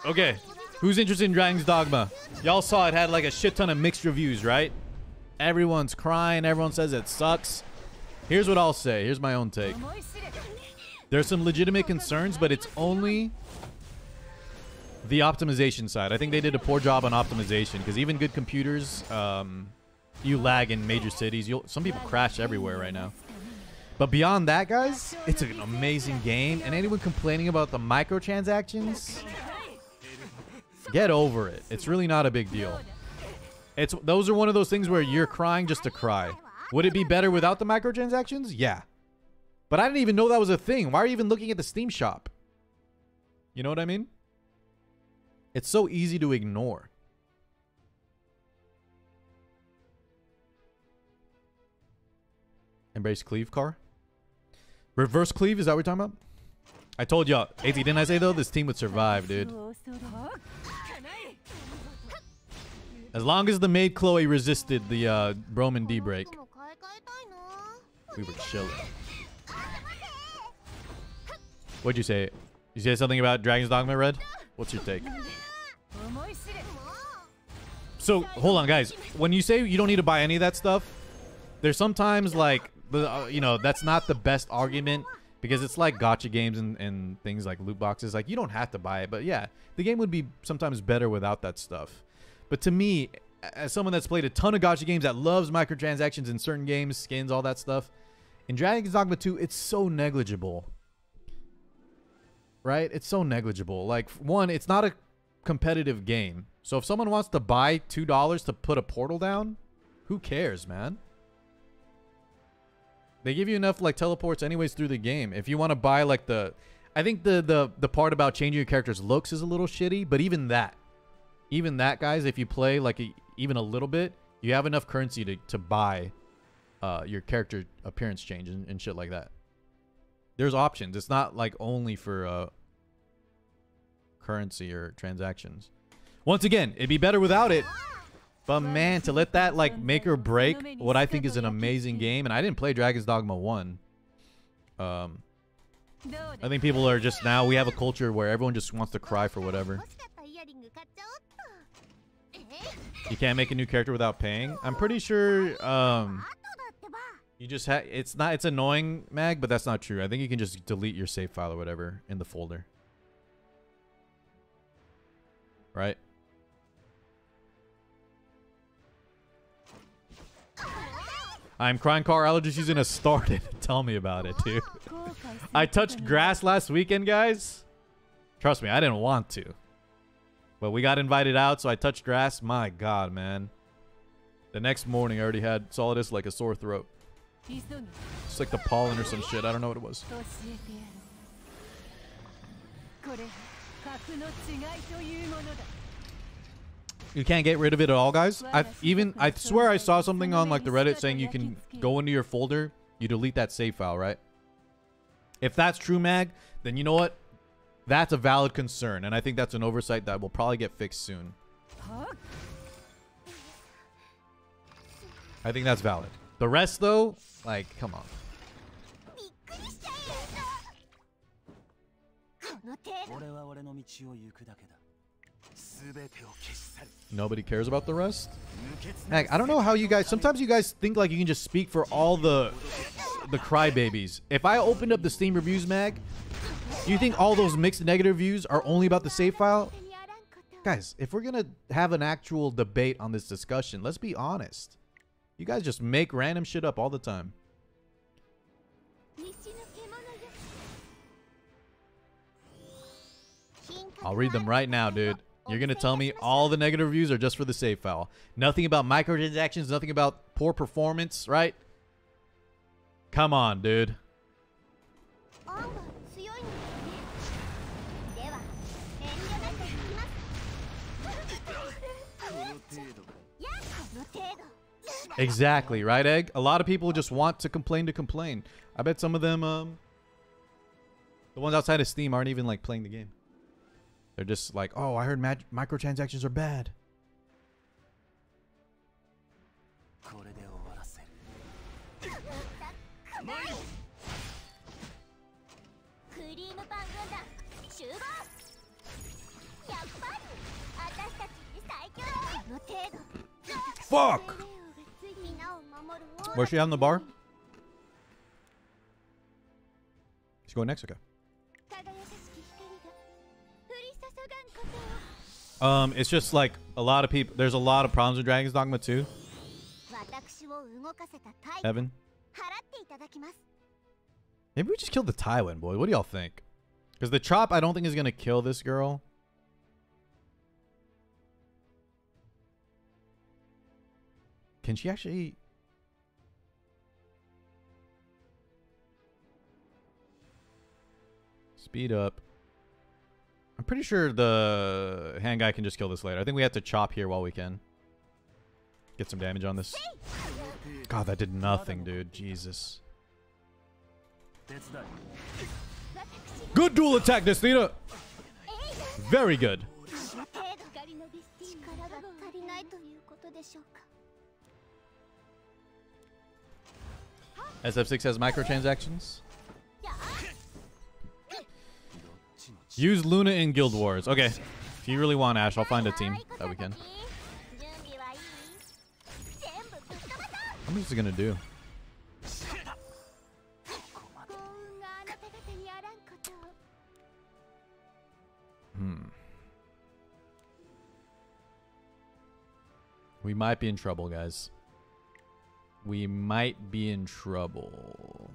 Okay, who's interested in Dragon's Dogma? Y'all saw it had like a shit ton of mixed reviews, right? Everyone's crying. Everyone says it sucks. Here's what I'll say. Here's my own take. There's some legitimate concerns, but it's only the optimization side. I think they did a poor job on optimization because even good computers, um, you lag in major cities. You'll, some people crash everywhere right now. But beyond that, guys, it's an amazing game. And anyone complaining about the microtransactions, get over it. It's really not a big deal. It's those are one of those things where you're crying just to cry. Would it be better without the microtransactions? Yeah. But I didn't even know that was a thing. Why are you even looking at the Steam shop? You know what I mean? It's so easy to ignore. Embrace cleave car? Reverse cleave? Is that what we're talking about? I told y'all. AZ, didn't I say though? This team would survive, dude. As long as the maid Chloe resisted the uh, Roman D-break, we were chilling. What'd you say? You say something about Dragon's Dogma, Red? What's your take? So, hold on, guys. When you say you don't need to buy any of that stuff, there's sometimes, like, uh, you know, that's not the best argument because it's like gacha games and, and things like loot boxes. Like, you don't have to buy it, but yeah, the game would be sometimes better without that stuff. But to me, as someone that's played a ton of gacha games that loves microtransactions in certain games, skins, all that stuff, in Dragon's Dogma 2, it's so negligible. Right? It's so negligible. Like one, it's not a competitive game. So if someone wants to buy two dollars to put a portal down, who cares, man? They give you enough like teleports anyways through the game. If you want to buy like the I think the the the part about changing your character's looks is a little shitty, but even that even that, guys, if you play like a, even a little bit, you have enough currency to, to buy uh, your character appearance change and, and shit like that. There's options. It's not like only for uh, currency or transactions. Once again, it'd be better without it. But man, to let that like make or break what I think is an amazing game, and I didn't play Dragon's Dogma 1. Um, I think people are just now, we have a culture where everyone just wants to cry for whatever. You can't make a new character without paying. I'm pretty sure um, you just ha it's not it's annoying mag, but that's not true. I think you can just delete your save file or whatever in the folder. Right? I'm crying car allergy season a started. Tell me about it, dude. I touched grass last weekend, guys. Trust me, I didn't want to. But we got invited out, so I touched grass. My God, man. The next morning, I already had solidus like a sore throat. It's like the pollen or some shit. I don't know what it was. You can't get rid of it at all, guys. I even I swear I saw something on like the Reddit saying you can go into your folder, you delete that save file, right? If that's true, Mag, then you know what? That's a valid concern, and I think that's an oversight that will probably get fixed soon. I think that's valid. The rest, though, like, come on. Nobody cares about the rest? Like, I don't know how you guys... Sometimes you guys think like you can just speak for all the the crybabies. If I opened up the Steam Reviews mag, do You think all those mixed negative views are only about the save file? Guys, if we're going to have an actual debate on this discussion, let's be honest. You guys just make random shit up all the time. I'll read them right now, dude. You're going to tell me all the negative reviews are just for the save file. Nothing about microtransactions, nothing about poor performance, right? Come on, dude. exactly, right, Egg? A lot of people just want to complain to complain. I bet some of them, um, the ones outside of Steam aren't even, like, playing the game. They're just like, oh, I heard microtransactions are bad. Fuck! Where's she on the bar? She's going next? Okay. Um, it's just like a lot of people. There's a lot of problems with Dragon's Dogma too. Evan. Maybe we just kill the Tywin boy. What do y'all think? Because the chop, I don't think is gonna kill this girl. Can she actually? Speed up. I'm pretty sure the hand guy can just kill this later. I think we have to chop here while we can. Get some damage on this. God, that did nothing, dude. Jesus. Good dual attack, Destina! Very good. SF6 has microtransactions? Use Luna in Guild Wars. Okay. If you really want Ash, I'll find a team that we can. How much going to do? Hmm. We might be in trouble, guys. We might be in trouble.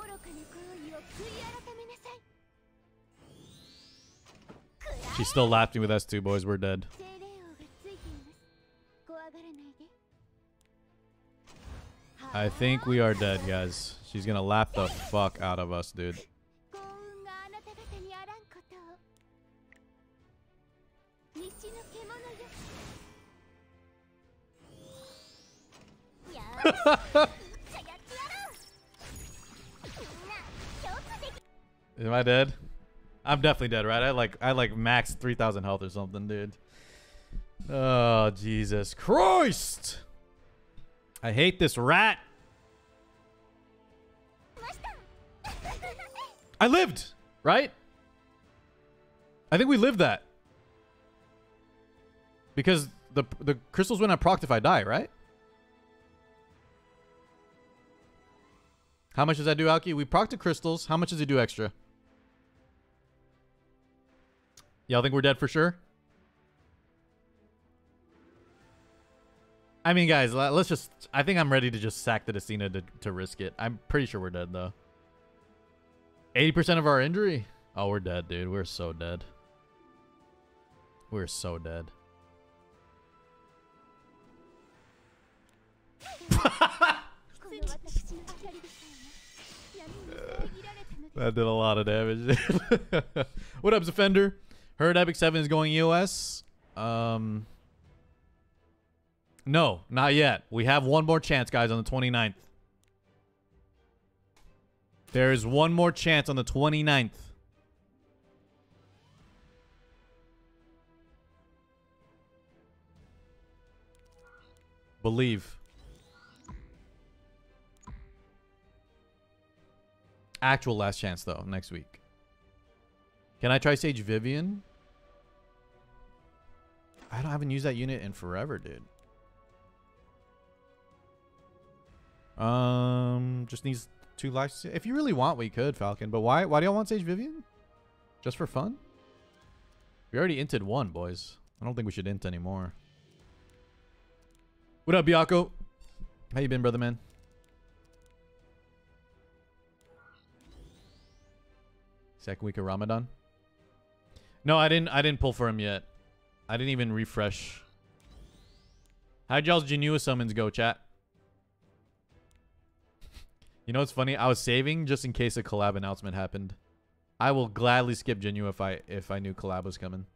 愚かな行為を悔い改めなさい She's still laughing with us too, boys. We're dead. 精霊王がついています怖がらないで I think we are dead, guys. She's gonna laugh the fuck out of us, dude. Am I dead? I'm definitely dead, right? I like I like max 3,000 health or something, dude. Oh, Jesus Christ! I hate this rat! I lived, right? I think we lived that. Because the the crystals went on proct if I die, right? How much does that do, Alki? We proc the crystals. How much does it do extra? Y'all think we're dead for sure? I mean, guys, let's just... I think I'm ready to just sack the Destina to, to risk it. I'm pretty sure we're dead, though. 80% of our injury? Oh, we're dead, dude. We're so dead. We're so dead. that did a lot of damage. what up, Defender? Heard Epic 7 is going US. Um, no, not yet. We have one more chance, guys, on the 29th. There is one more chance on the 29th. Believe. actual last chance though next week. Can I try Sage Vivian? I don't I haven't used that unit in forever, dude. Um, just needs two lives. If you really want, we could Falcon. But why? Why do y'all want Sage Vivian? Just for fun? We already inted one, boys. I don't think we should int anymore. What up, Biako? How you been, brother man? Second week of Ramadan. No, I didn't. I didn't pull for him yet. I didn't even refresh. How'd y'all's Genua summons go, chat? You know what's funny? I was saving just in case a collab announcement happened. I will gladly skip Genua if I if I knew collab was coming.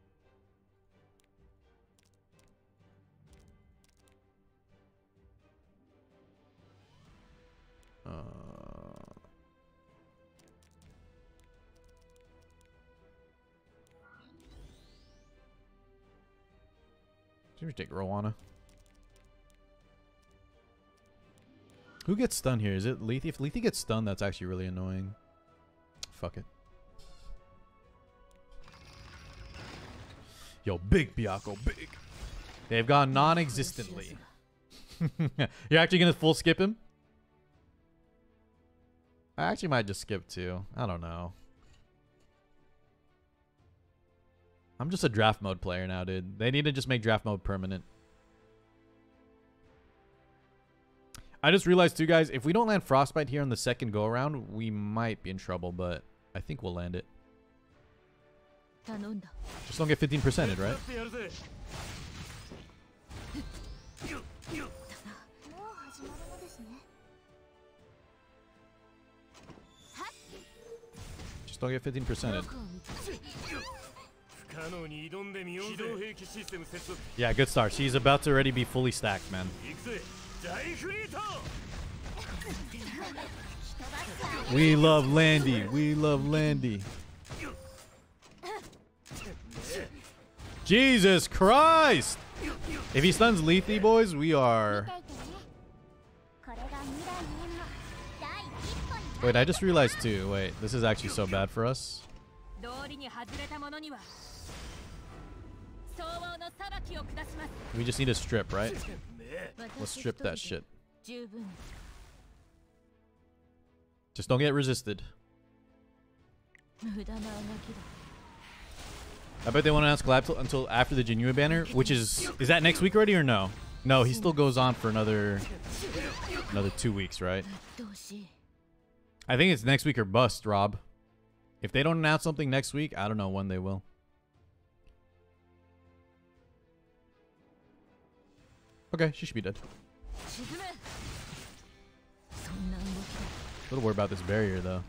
Should we take Roana? Who gets stunned here? Is it Lethe? If Lethe gets stunned, that's actually really annoying. Fuck it. Yo, big Biako, big. They've gone non-existently. You're actually gonna full skip him? I actually might just skip too. I don't know. I'm just a draft mode player now, dude. They need to just make draft mode permanent. I just realized too, guys, if we don't land Frostbite here on the second go around, we might be in trouble, but I think we'll land it. Just don't get 15%ed, right? Just don't get 15%ed. Yeah, good start. She's about to already be fully stacked, man. We love Landy. We love Landy. Jesus Christ! If he stuns Lethe, boys, we are... Wait, I just realized too. Wait, this is actually so bad for us. We just need a strip, right? Let's strip that shit. Just don't get resisted. I bet they won't announce collapse until after the Genua banner, which is is that next week already or no? No, he still goes on for another another two weeks, right? I think it's next week or bust, Rob. If they don't announce something next week, I don't know when they will. Okay, she should be dead. A little worried about this barrier, though.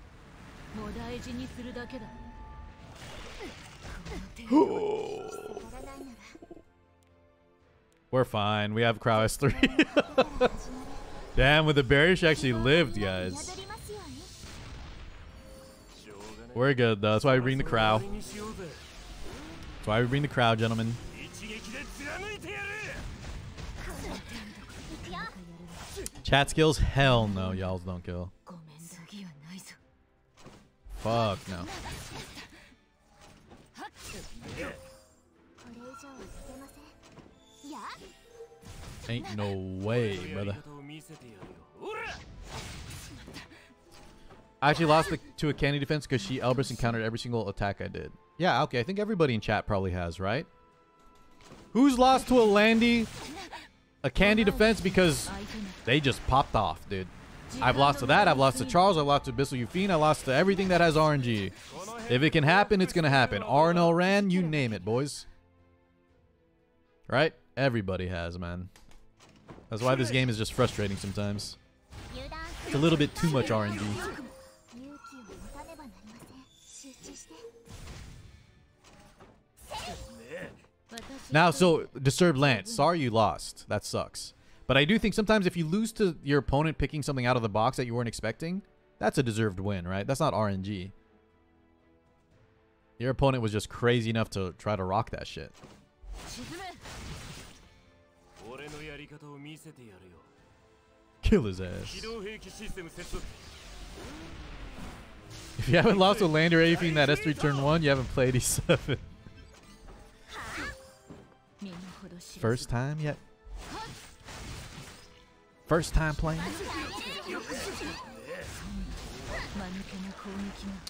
We're fine. We have Crowes 3. Damn, with the barrier, she actually lived, guys. We're good, though. That's why we bring the crowd. That's why we bring the crowd, gentlemen. Chat skills? Hell no, y'all don't kill. Fuck no. Ain't no way, brother. I actually lost the, to a candy defense because she Elbrus encountered every single attack I did. Yeah, okay. I think everybody in chat probably has, right? Who's lost to a Landy a candy defense because they just popped off, dude. I've lost to that. I've lost to Charles. I've lost to Bissell Yufine. I lost to everything that has RNG. If it can happen, it's going to happen. RNL ran, you name it, boys. Right? Everybody has, man. That's why this game is just frustrating sometimes. It's a little bit too much RNG. Now, so disturbed Lance. Sorry you lost. That sucks. But I do think sometimes if you lose to your opponent picking something out of the box that you weren't expecting, that's a deserved win, right? That's not RNG. Your opponent was just crazy enough to try to rock that shit. Kill his ass. If you haven't lost a land or anything that S3 turn 1, you haven't played E7. First time yet? First time playing?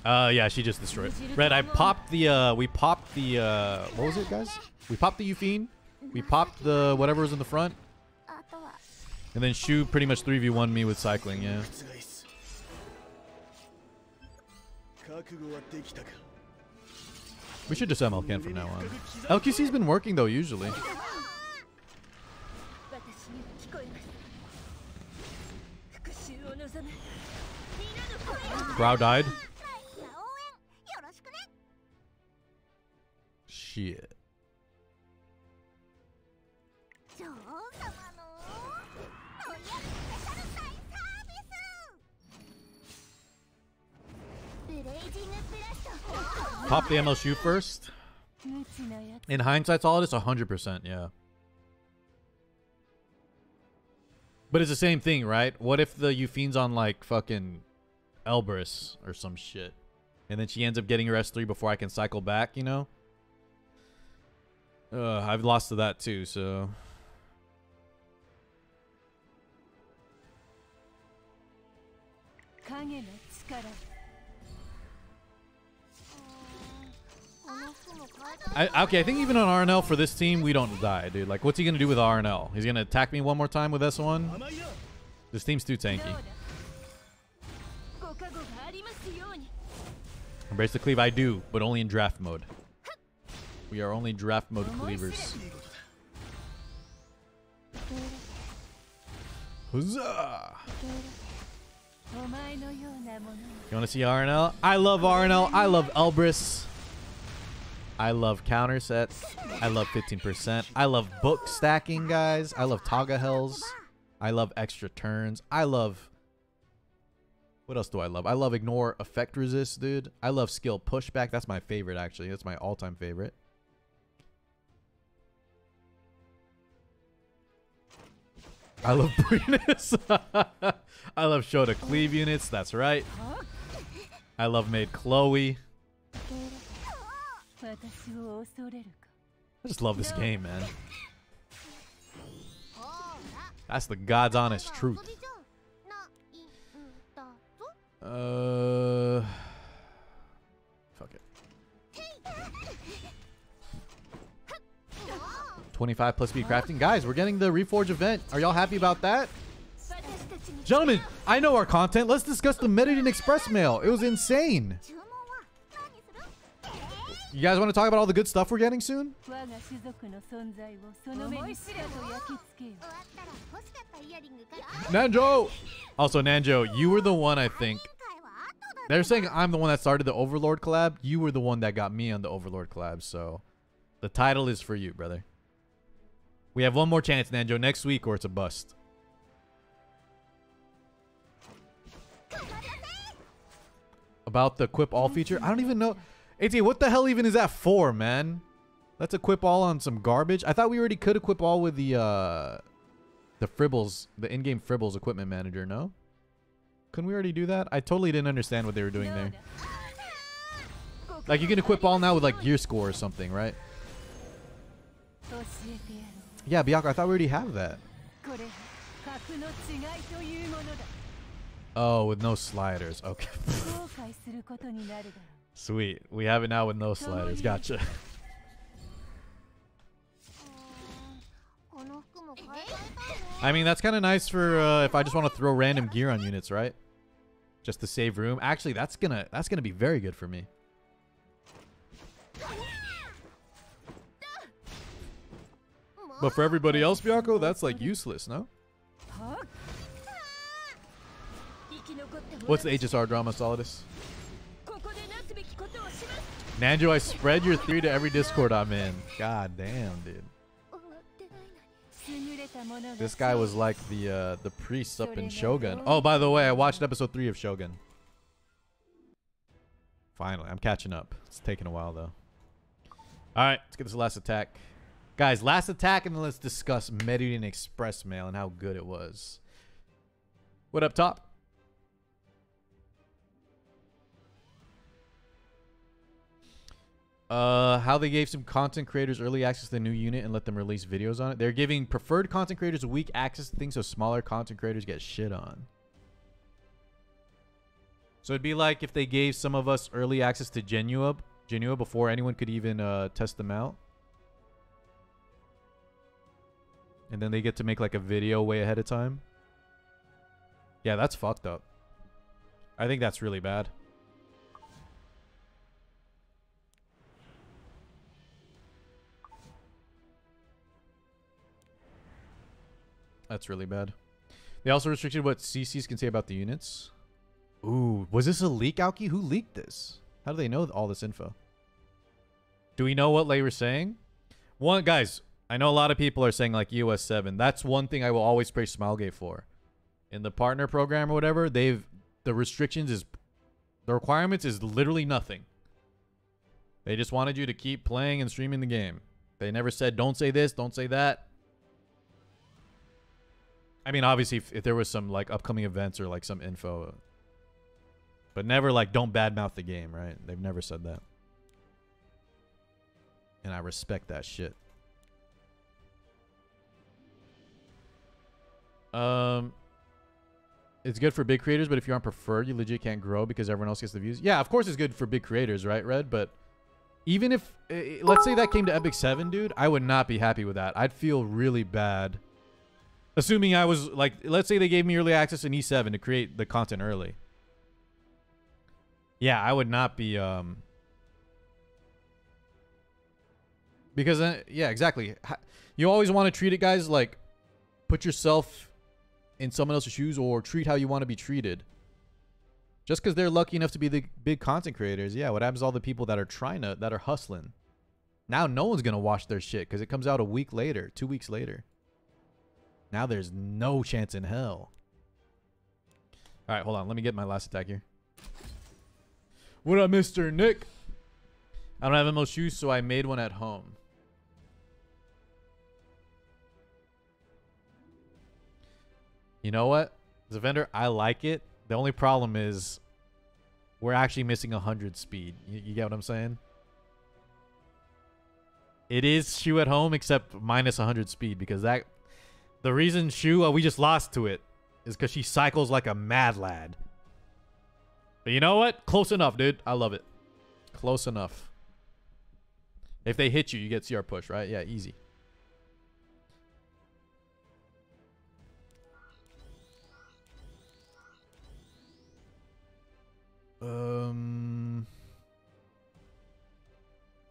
Uh, yeah, she just destroyed. Red, I popped the, uh, we popped the, uh, what was it, guys? We popped the Yufine. We popped the whatever was in the front. And then Shu pretty much 3v1 me with cycling, yeah. We should just MLK from now on. LQC's been working, though, usually. Brow died. Shit. Pop the MLSU first. In hindsight, solid all 100%, yeah. But it's the same thing, right? What if the Yufine's on, like, fucking Elbrus or some shit. And then she ends up getting her S3 before I can cycle back, you know? Uh, I've lost to that too, so... I, okay, I think even on RNL for this team, we don't die, dude. Like, what's he going to do with RNL? He's going to attack me one more time with S1? This team's too tanky. Embrace the cleave, I do, but only in draft mode. We are only draft mode cleavers. Huzzah! You want to see RNL? I love RNL. I love Elbrus. I love counter sets. I love 15%. I love book stacking, guys. I love Taga Hells. I love extra turns. I love what else do I love? I love Ignore Effect Resist, dude. I love Skill Pushback. That's my favorite, actually. That's my all-time favorite. I love Breenus. I love Shota Cleave units. That's right. I love Maid Chloe. I just love this game, man. That's the God's honest truth. Uh, fuck it. 25 plus speed crafting. Guys, we're getting the Reforge event. Are y'all happy about that? Gentlemen, I know our content. Let's discuss the Merurin Express mail. It was insane. You guys want to talk about all the good stuff we're getting soon? Nanjo! Also, Nanjo, you were the one, I think, they're saying I'm the one that started the Overlord collab. You were the one that got me on the Overlord collab, so the title is for you, brother. We have one more chance, Nanjo, next week or it's a bust. About the equip All feature? I don't even know. AT, what the hell even is that for, man? Let's equip all on some garbage. I thought we already could equip all with the uh, the Fribbels, the in-game Fribbels equipment manager, no? Couldn't we already do that? I totally didn't understand what they were doing there. Like, you can equip all now with, like, gear score or something, right? Yeah, Biako, I thought we already have that. Oh, with no sliders. Okay. Sweet. We have it now with no sliders. Gotcha. I mean, that's kind of nice for uh, if I just want to throw random gear on units, right? Just to save room. Actually, that's gonna that's gonna be very good for me. But for everybody else, Biako, that's like useless, no? What's the HSR drama, Solidus? Nanjo, I spread your theory to every Discord I'm in. God damn, dude. This guy was like the uh, the priest up in Shogun. Oh, by the way, I watched episode three of Shogun. Finally, I'm catching up. It's taking a while though. All right, let's get this last attack, guys. Last attack, and then let's discuss Merurin Express Mail and how good it was. What up top? Uh, how they gave some content creators early access to the new unit and let them release videos on it. They're giving preferred content creators weak access to things so smaller content creators get shit on. So it'd be like if they gave some of us early access to Genua, Genua before anyone could even uh, test them out. And then they get to make like a video way ahead of time. Yeah, that's fucked up. I think that's really bad. That's really bad. They also restricted what CCs can say about the units. Ooh, was this a leak, Aoki? Who leaked this? How do they know all this info? Do we know what they were saying? One, guys, I know a lot of people are saying like US 7. That's one thing I will always praise Smilegate for. In the partner program or whatever, they've the restrictions is the requirements is literally nothing. They just wanted you to keep playing and streaming the game. They never said don't say this, don't say that. I mean, obviously, if, if there was some like upcoming events or like some info, but never like don't badmouth the game, right? They've never said that, and I respect that shit. Um, it's good for big creators, but if you aren't preferred, you legit can't grow because everyone else gets the views. Yeah, of course it's good for big creators, right, Red? But even if, uh, let's say that came to Epic 7, dude, I would not be happy with that. I'd feel really bad. Assuming I was, like, let's say they gave me early access in E7 to create the content early. Yeah, I would not be, um... Because, uh, yeah, exactly. You always want to treat it, guys, like, put yourself in someone else's shoes or treat how you want to be treated. Just because they're lucky enough to be the big content creators, yeah, what happens to all the people that are trying to, that are hustling? Now no one's going to watch their shit because it comes out a week later, two weeks later. Now there's no chance in hell. All right, hold on. Let me get my last attack here. What up, Mr. Nick? I don't have ML shoes, so I made one at home. You know what? As a vendor, I like it. The only problem is we're actually missing 100 speed. You, you, get what I'm saying? It is shoe at home, except minus 100 speed because that... The reason Shu, uh, we just lost to it, is because she cycles like a mad lad. But you know what? Close enough, dude. I love it. Close enough. If they hit you, you get CR push, right? Yeah, easy. Um,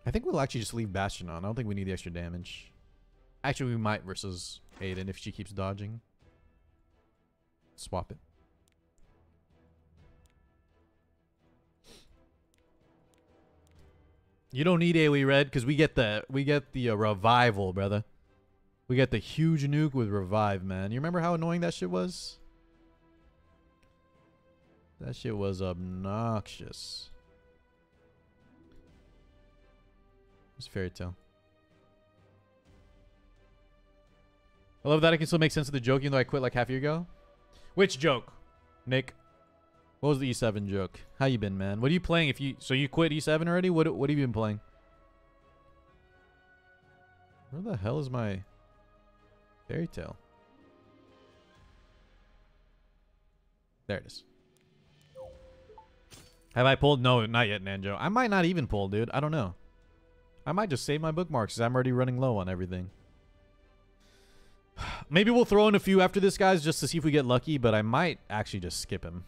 I think we'll actually just leave Bastion on. I don't think we need the extra damage. Actually, we might versus Aiden if she keeps dodging. Swap it. You don't need AoE red because we get the we get the uh, revival, brother. We get the huge nuke with revive, man. You remember how annoying that shit was? That shit was obnoxious. It's fairy tale. I love that I can still make sense of the joke even though I quit like half a year ago. Which joke? Nick. What was the E7 joke? How you been, man? What are you playing if you so you quit E7 already? What what have you been playing? Where the hell is my fairy tale? There it is. Have I pulled? No, not yet, Nanjo. I might not even pull, dude. I don't know. I might just save my bookmarks because I'm already running low on everything. Maybe we'll throw in a few after this, guys, just to see if we get lucky, but I might actually just skip him.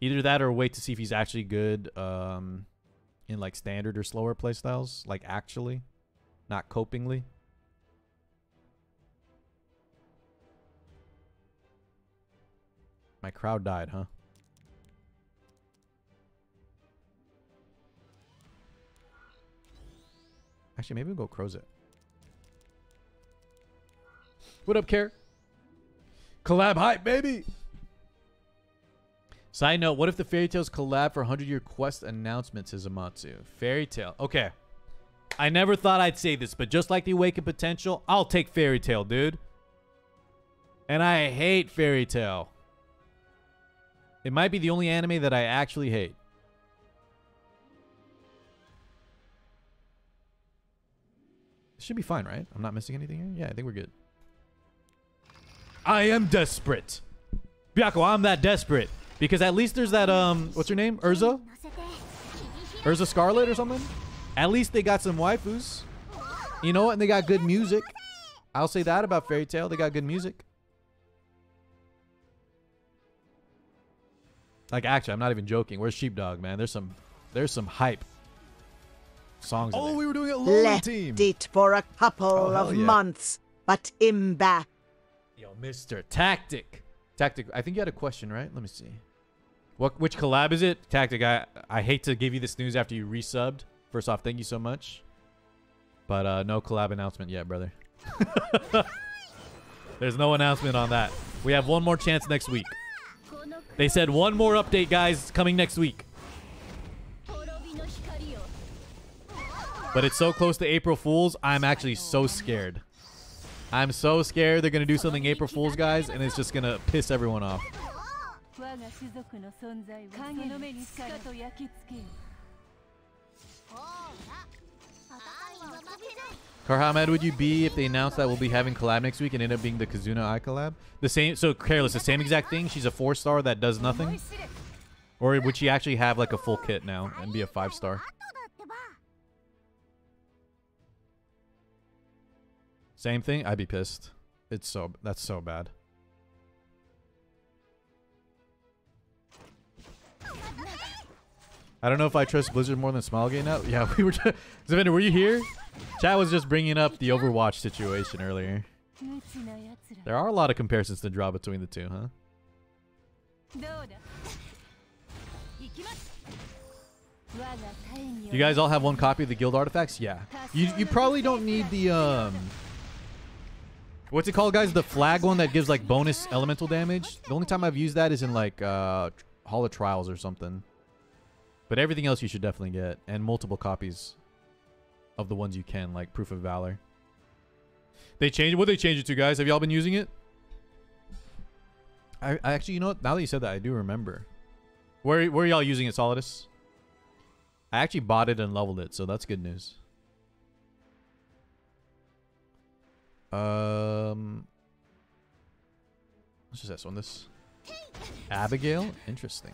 Either that or wait to see if he's actually good um, in, like, standard or slower playstyles. Like, actually. Not copingly. My crowd died, huh? Actually, maybe we'll go Crozet. What up, Care? Collab hype, baby! Side note, what if the Fairy Tail's collab for 100 Year Quest announcements, is Amatsu? Fairy Tail. Okay. I never thought I'd say this, but just like the Awakened Potential, I'll take Fairy Tail, dude. And I hate Fairy Tail. It might be the only anime that I actually hate. Should be fine, right? I'm not missing anything here. Yeah, I think we're good. I am desperate. Byako, I'm that desperate. Because at least there's that, um, what's her name? Urza? Erza Scarlet or something? At least they got some waifus. You know, and they got good music. I'll say that about Fairy Tail. They got good music. Like, actually, I'm not even joking. Where's Sheepdog, man? There's some, there's some hype songs. Oh, we were doing a little team. it for a couple oh, of yeah. months, but Imba Mr. Tactic. Tactic, I think you had a question, right? Let me see. What which collab is it? Tactic, I I hate to give you this news after you resubbed. First off, thank you so much. But uh no collab announcement yet, brother. There's no announcement on that. We have one more chance next week. They said one more update, guys, coming next week. But it's so close to April Fools, I'm actually so scared. I'm so scared they're going to do something April Fool's, guys, and it's just going to piss everyone off. Karhamed, would you be if they announced that we'll be having collab next week and end up being the Kizuna AI collab? The same, so Careless, the same exact thing. She's a four star that does nothing. Or would she actually have like a full kit now and be a five star? Same thing, I'd be pissed. It's so, that's so bad. I don't know if I trust Blizzard more than Smilegate now. Yeah, we were. Zavender, were you here? Chat was just bringing up the Overwatch situation earlier. There are a lot of comparisons to draw between the two, huh? You guys all have one copy of the guild artifacts? Yeah. You you probably don't need the um What's it called, guys? The flag one that gives like bonus elemental damage. The only time I've used that is in like uh Hall of Trials or something. But everything else you should definitely get and multiple copies of the ones you can like Proof of Valor. They changed what they changed it to, guys? Have y'all been using it? I, I actually, you know what? Now that you said that, I do remember. Where where y'all using it, Solidus? I actually bought it and leveled it, so that's good news. Um, what's this on this? Abigail? Interesting.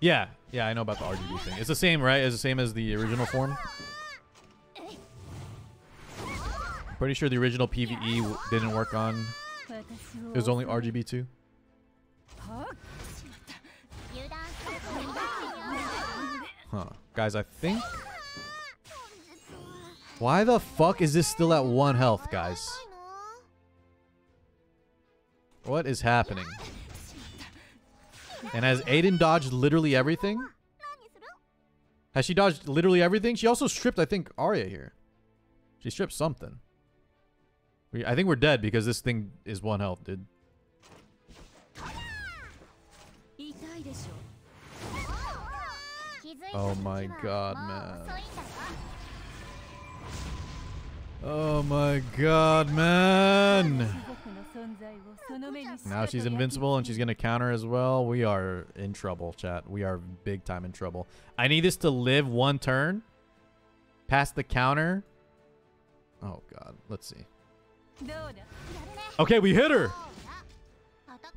Yeah, yeah, I know about the RGB thing. It's the same, right? It's the same as the original form. Pretty sure the original PVE didn't work on. It was only RGB two. Huh. Guys, I think why the fuck is this still at one health, guys? What is happening? And has Aiden dodged literally everything? Has she dodged literally everything? She also stripped, I think, Arya here. She stripped something. We, I think we're dead because this thing is one health, dude. Oh my god, man. Oh my god, man! Now she's invincible and she's going to counter as well. We are in trouble, chat. We are big time in trouble. I need this to live one turn. Past the counter. Oh god, let's see. Okay, we hit her!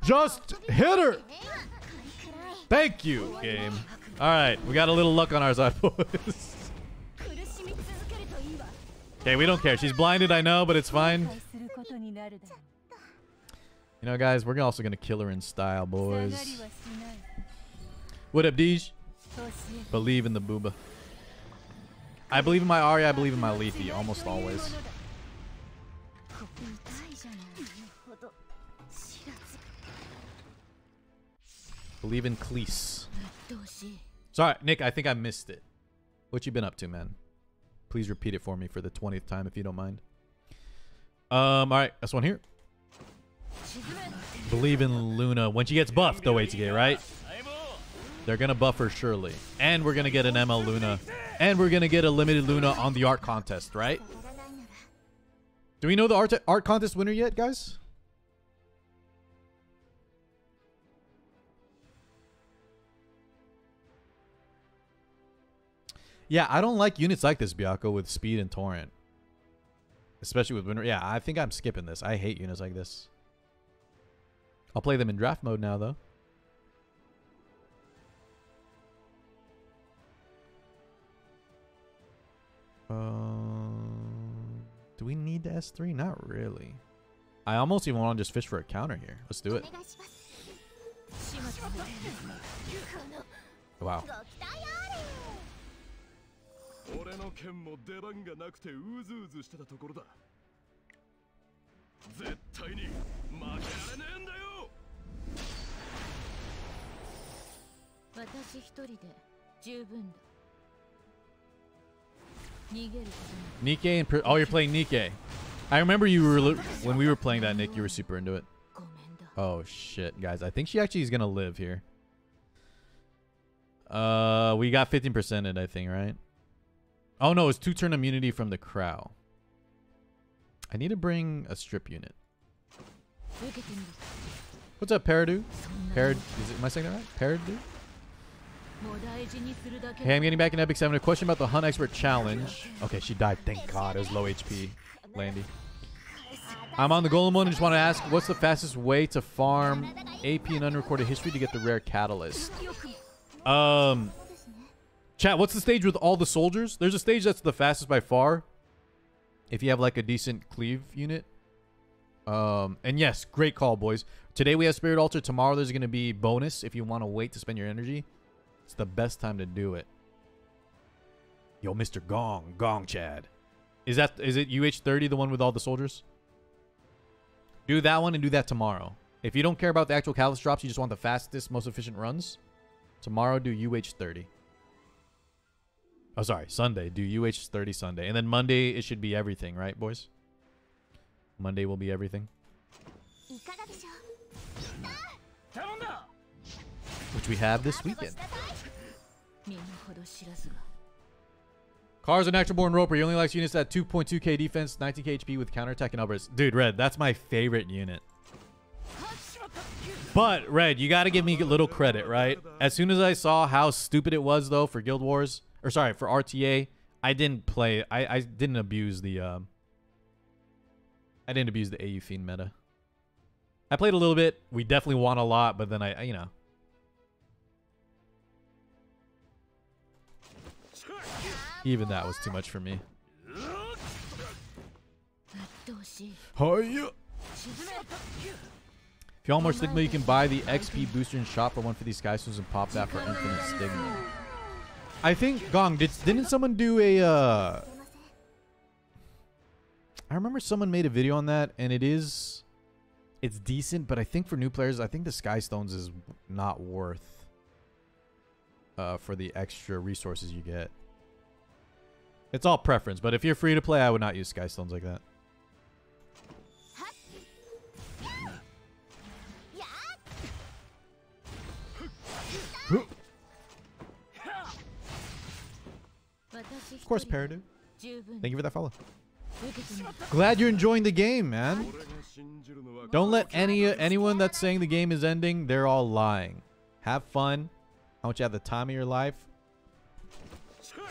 Just hit her! Thank you, game. Alright, we got a little luck on our side, boys. Okay, we don't care. She's blinded, I know, but it's fine. You know, guys, we're also going to kill her in style, boys. What up, Deej? Believe in the booba. I believe in my Ari. I believe in my Leafy, almost always. Believe in Cleese. Sorry, Nick, I think I missed it. What you been up to, man? Please repeat it for me for the twentieth time, if you don't mind. Um. All right, that's one here. Believe in Luna when she gets buffed, though, ATK, right? They're gonna buff her surely, and we're gonna get an ML Luna, and we're gonna get a limited Luna on the art contest, right? Do we know the art art contest winner yet, guys? Yeah, I don't like units like this, Biako, with speed and torrent. Especially with winter. Yeah, I think I'm skipping this. I hate units like this. I'll play them in draft mode now, though. Um, do we need the S3? Not really. I almost even want to just fish for a counter here. Let's do it. Wow. 俺の剣も出番がなくてうずうずしてたところだ絶対に負けられねえんだよ私一人で十分だ Nikke and per oh, you're playing Nikke. I remember you were when we were playing that Nick, you were super into it. Oh shit, guys! I think she actually is gonna live here. Uh, we got 15% I think, right? Oh no, it's two turn immunity from the Crow. I need to bring a strip unit. What's up, Paradu? Parad is it am I saying that right? Paradu? Hey, I'm getting back in Epic 7. A question about the Hunt Expert Challenge. Okay, she died. Thank God. It was low HP. Landy. I'm on the Golem one and just want to ask, what's the fastest way to farm AP and unrecorded history to get the rare catalyst? Um, chat, what's the stage with all the soldiers? There's a stage that's the fastest by far. If you have like a decent cleave unit. Um, and yes, great call, boys. Today we have Spirit Altar. Tomorrow there's going to be bonus if you want to wait to spend your energy. It's the best time to do it. Yo, Mr. Gong, Gong Chad. Is that is it UH30 the one with all the soldiers? Do that one and do that tomorrow. If you don't care about the actual catalyst drops, you just want the fastest, most efficient runs. Tomorrow, do UH30. Oh, sorry, Sunday. Do UH thirty Sunday, and then Monday it should be everything, right, boys? Monday will be everything. Which we have this weekend. Car's an actual born roper. He only likes units at 2.2k defense, 19k HP with counterattack and uppers. Dude, Red, that's my favorite unit. But, Red, you gotta give me a little credit, right? As soon as I saw how stupid it was, though, for Guild Wars, or sorry, for RTA, I didn't play, I, I didn't abuse the, um, I didn't abuse the AU Fiend meta. I played a little bit. We definitely won a lot, but then I, I you know. Even that was too much for me. If you want more Stigma, you can buy the XP booster and shop for 150 Sky and pop that for infinite Stigma. I think Gong did. Didn't someone do a? Uh, I remember someone made a video on that, and it is, it's decent. But I think for new players, I think the Sky Stones is not worth. Uh, for the extra resources you get. It's all preference, but if you're free to play, I would not use Sky Stones like that. Of course, Paradu. Thank you for that follow. Glad you're enjoying the game, man. Don't let any anyone that's saying the game is ending, they're all lying. Have fun. I want you to have the time of your life.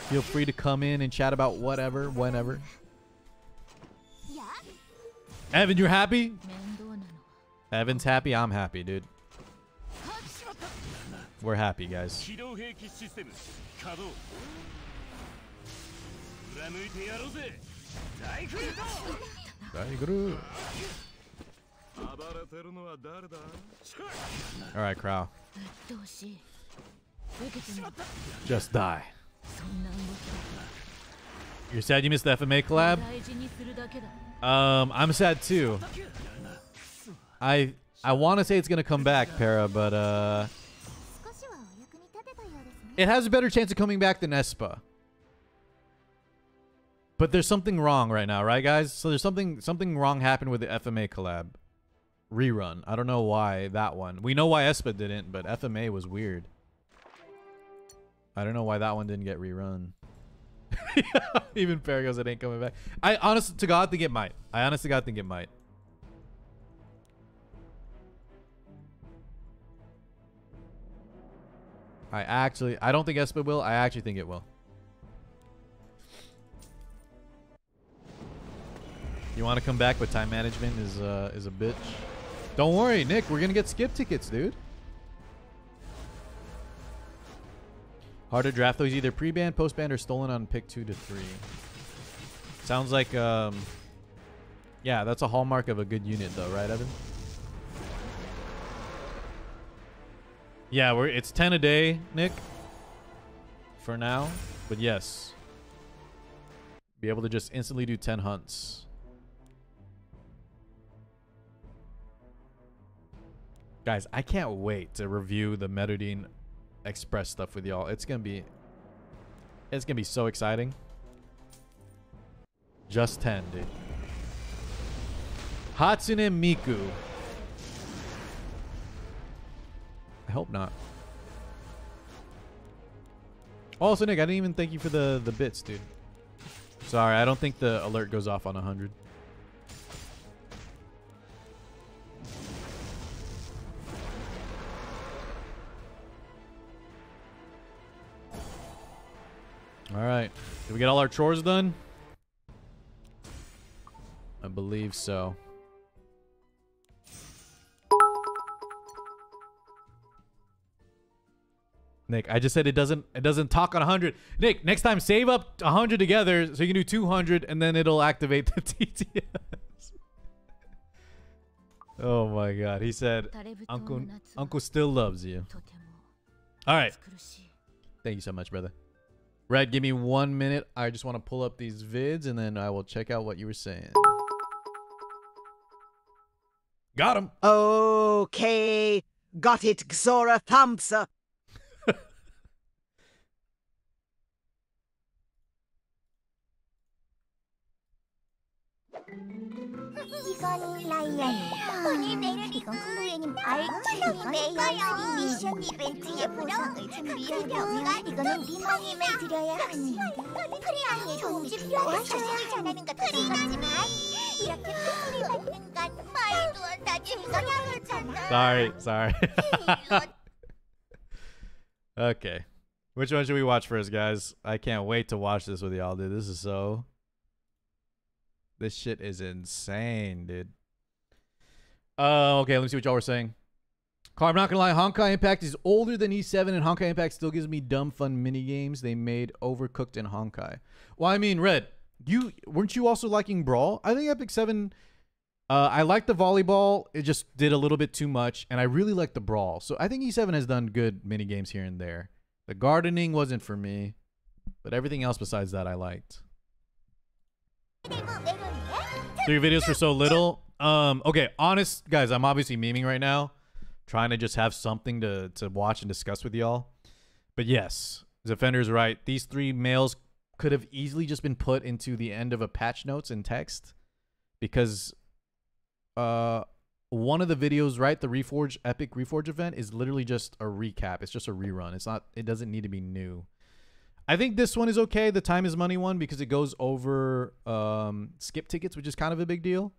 Feel free to come in and chat about whatever, whenever. Evan, you're happy? Evan's happy. I'm happy, dude. We're happy, guys. Alright, Crow. Just die. You're sad you missed the FMA collab? Um, I'm sad too. I I want to say it's going to come back, Para, but uh... It has a better chance of coming back than aespa. But there's something wrong right now, right, guys? So there's something something wrong happened with the FMA collab rerun. I don't know why that one. We know why aespa didn't, but FMA was weird. I don't know why that one didn't get rerun. Even Perry goes, it ain't coming back. I honestly, to God think it might. I honest to God think it might. I actually, I don't think aespa will. I actually think it will. You want to come back, but time management is uh, is a bitch. Don't worry, Nick. We're gonna get skip tickets, dude. Hard to draft those either pre-ban, post-ban, or stolen on pick two to three. Sounds like um, yeah, that's a hallmark of a good unit, though, right, Evan? Yeah, we're it's ten a day, Nick. For now, but yes, be able to just instantly do ten hunts. Guys, I can't wait to review the Merurin Express stuff with y'all. It's gonna be it's gonna be so exciting. Just 10, dude. Hatsune Miku. I hope not. Also, Nick, I didn't even thank you for the, the bits, dude. Sorry, I don't think the alert goes off on 100. All right. Did we get all our chores done? I believe so. Nick, I just said it doesn't it doesn't talk on 100. Nick, next time save up 100 together so you can do 200 and then it'll activate the TTS. oh my god. He said Uncle Uncle still loves you. All right. Thank you so much, brother. Red, give me 1 minute. I just want to pull up these vids and then I will check out what you were saying. Got him. Okay. Got it, Xora Thamsa. 이건 라이언이야. 아니 메르 이건 클로에님 알트 메이어님 미션 이벤트의 보상을 준비하려면 이거는 리마님을 드려야 하는데 프리아의 도움이 필요하셔서 전하는 것도 프리나지만 이렇게 큰 소리 받는 건 말도 안 되지 이거야잖아. Sorry, sorry. okay. Which one should we watch first, guys? I can't wait to watch this with y'all, dude. This is so. this shit is insane, dude. Uh, okay, let me see what y'all were saying. Car, I'm not gonna lie, Honkai Impact is older than E7, and Honkai Impact still gives me dumb fun mini games they made overcooked in Honkai. Well, I mean, Red, you weren't you also liking Brawl? I think Epic Seven. Uh, I like the volleyball. It just did a little bit too much, and I really like the brawl. So I think E7 has done good mini games here and there. The gardening wasn't for me, but everything else besides that I liked. Three videos for so little. Um, okay, honest guys, I'm obviously memeing right now, trying to just have something to to watch and discuss with y'all. But yes, Defender's right. These three males could have easily just been put into the end of a patch notes and text because uh one of the videos, right, the Reforge Epic Reforge event is literally just a recap. It's just a rerun. It's not it doesn't need to be new. I think this one is okay. The time is money one because it goes over um, skip tickets, which is kind of a big deal.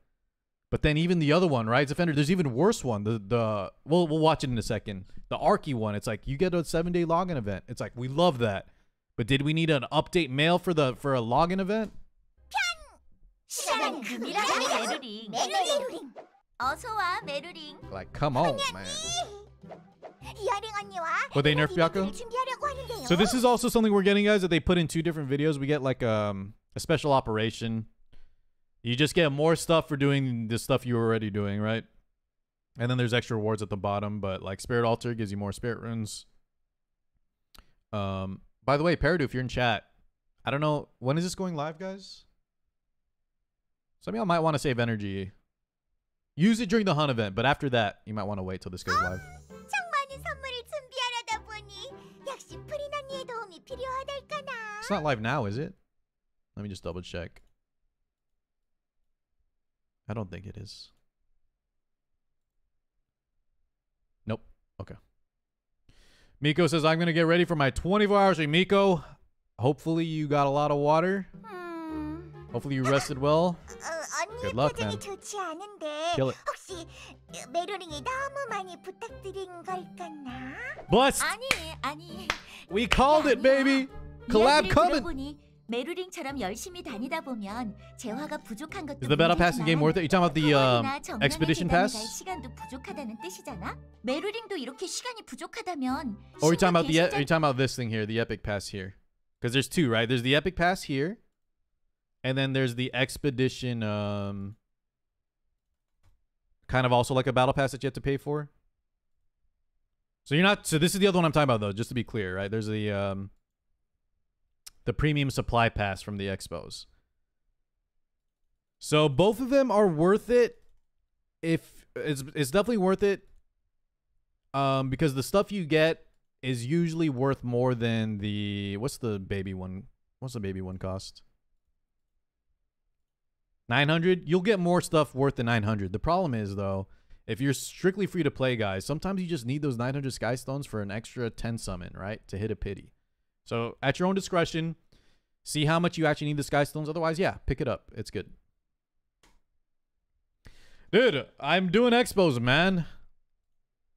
But then even the other one, right? Defender. There's even worse one. The the we'll we'll watch it in a second. The Arky one. It's like you get a seven day login event. It's like we love that. But did we need an update mail for the for a login event? like come on, man. Were they nerf Byaku? So this is also something we're getting, guys, that they put in two different videos. We get like um, a special operation. You just get more stuff for doing the stuff you were already doing, right? And then there's extra rewards at the bottom, but like Spirit Altar gives you more spirit runes. Um, by the way, Peridot, if you're in chat, I don't know when is this going live, guys. Some of y'all might want to save energy. Use it during the hunt event, but after that, you might want to wait till this goes live. 역시 프린 언니의 도움이 필요하달까나. It's not live now, is it? Let me just double check. I don't think it is. Nope. Okay. Miko says, I'm going to get ready for my 24 hours. Hey, Miko, hopefully you got a lot of water. 음, Hopefully you rested well. 어, 언니 Good luck, 표정이 man. 좋지 않은데 Kill it. 혹시 메루링이 너무 많이 부탁드린 걸까나? Blessed. 아니 아니. We called it, baby. Collab 이야기를 coming. 들어보니 메루링처럼 열심히 다니다 보면 재화가 부족한 것도 Is the battle pass in game worth it? You talking about the um, expedition pass? 시간도 부족하다는 뜻이잖아. 메루링도 이렇게 시간이 부족하다면 Or are you talking about the? 신과 Are you talking about this thing here, the epic pass here? Because there's two, right? There's the epic pass here, and then there's the expedition. Um, kind of also like a battle pass that you have to pay for. So you're not. So this is the other one I'm talking about, though. Just to be clear, right? There's the um, the premium supply pass from the expos. So both of them are worth it. If it's it's definitely worth it. Um, because the stuff you get is usually worth more than the what's the baby one? What's the baby one cost? 900. You'll get more stuff worth the 900. The problem is though, if you're strictly free to play guys, sometimes you just need those 900 sky stones for an extra 10 summon, right? To hit a pity. So at your own discretion, see how much you actually need the sky stones. Otherwise, yeah, pick it up. It's good. Dude, I'm doing expos, man.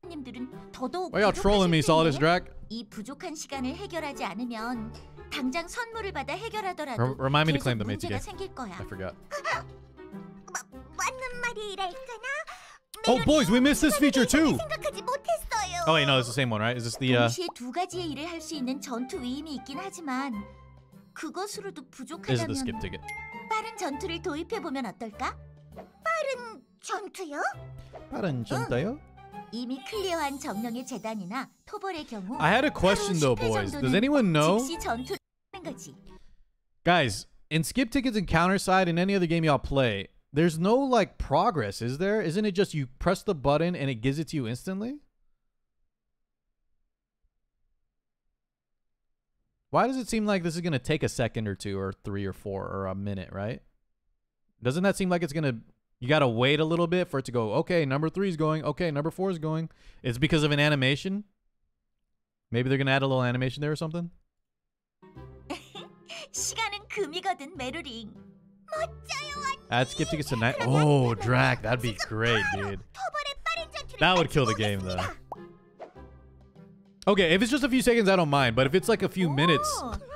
님들은 더더욱 Why y'all trolling me, 부족하실 Solidus 텐데 Drac? 이 부족한 시간을 해결하지 않으면 당장 선물을 받아 해결하더라도 Rem- remind me to 계속 claim them, 문제가 ATK. 생길 거야. I forgot. 맞는 말이랄까나? Oh, boys, we missed this feature too. 생각하지 못했어요. Oh wait, no, it's the same one, right? Is this the uh? 동시에 두 가지의 일을 할 수 있는 전투 위임이 있긴 하지만 그것으로도 This is the 부족하다면 skip ticket. 빠른 전투를 도입해 보면 어떨까? 빠른 전투요? 빠른 전투요? 이미 클리어한 정령의 재단이나 토벌의 경우 I had a question 하루 though, 10회 boys. 정도는 Does anyone know? 즉시 전투를 하는 거지. Guys, in skip tickets and counter side and any other game y'all play, there's no like progress, is there? Isn't it just you press the button and it gives it to you instantly? Why does it seem like this is gonna take a second or two or three or four or a minute, right? Doesn't that seem like it's gonna you gotta wait a little bit for it to go, okay, number three is going, okay, number four is going. It's because of an animation? Maybe they're gonna add a little animation there or something? 시간은 금이거든 메루링. 멋져요 Add skip tickets tonight. Oh, Drac, that'd be great, dude. 토벌의 빠른 전투를 That would kill the game, though. Okay, if it's just a few seconds, I don't mind. But if it's like a few minutes,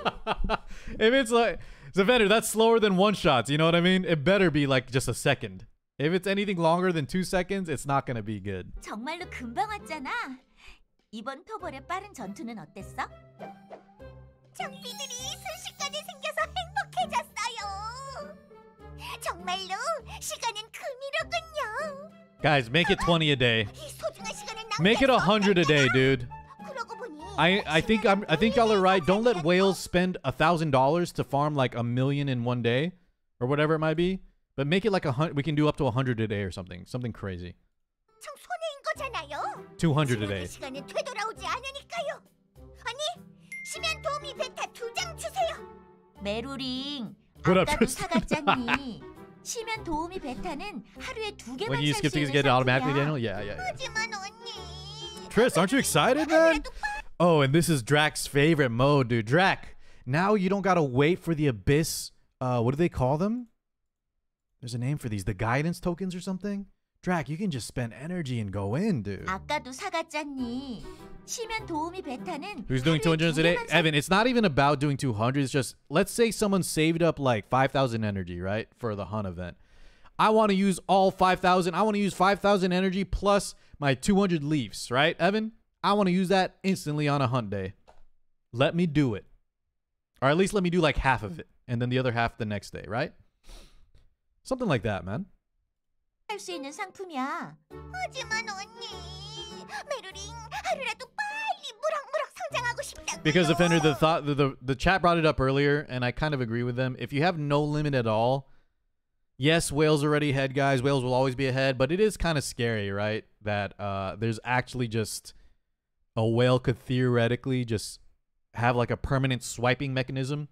if it's like Zavender, that's slower than one shots. You know what I mean? It better be like just a second. If it's anything longer than two seconds, it's not gonna be good. 정말로 금방 왔잖아. 이번 토벌의 빠른 전투는 어땠어? 장비들이 순식간에 생겨서 행복해졌어요. 정말로 시간은 금이로군요. Guys, make it 20 a day. 이 소중한 시간을 Make it 100 a day, dude. 그러고 보니 I I think I'm I think y'all are right. Don't let whales spend a thousand dollars to farm like a million in one day, or whatever it might be. But make it like a hundred. We can do up to a hundred a day or something. Something crazy. 참 손해인 거잖아요. 200 a day. 시간에 되돌아오지 않으니까요. 아니, 시면 도우미 베타 두 장 주세요. 메루링, What up, 아까도 Tristan? 사갔잖니. 시면 도우미 베타는 하루에 두 개만 When you 살 skip 수 tickets, 있는 get it automatically, 상품이야. Daniel. Yeah, yeah, yeah. 하지만 언니, Tris, aren't you excited, man? Oh, and this is Drac's favorite mode, dude. Drac, now you don't gotta wait for the abyss. Uh, what do they call them? There's a name for these, the guidance tokens or something. Drac, you can just spend energy and go in, dude. 아까도 사갔잖니. 시면 도우미 베타는 Who's doing 하루에 200 두 a day? 개만 살- Evan, it's not even about doing 200. It's just, let's say someone saved up like 5,000 energy, right? For the hunt event. I want to use all 5,000. I want to use 5,000 energy plus my 200 leaves, right, Evan? I want to use that instantly on a hunt day. Let me do it. Or at least let me do like half of it. And then the other half the next day, right? Something like that, man. 할수 있는 상품이야. 하지만 언니, 메루링 하루라도 빨리 무럭무럭 성장하고 싶다고요. Because offender, the thought the, the the chat brought it up earlier, and I kind of agree with them. If you have no limit at all, yes, whales already ahead, guys. Whales will always be ahead, but it is kind of scary, right? That uh, there's actually just a whale could theoretically just have like a permanent swiping mechanism.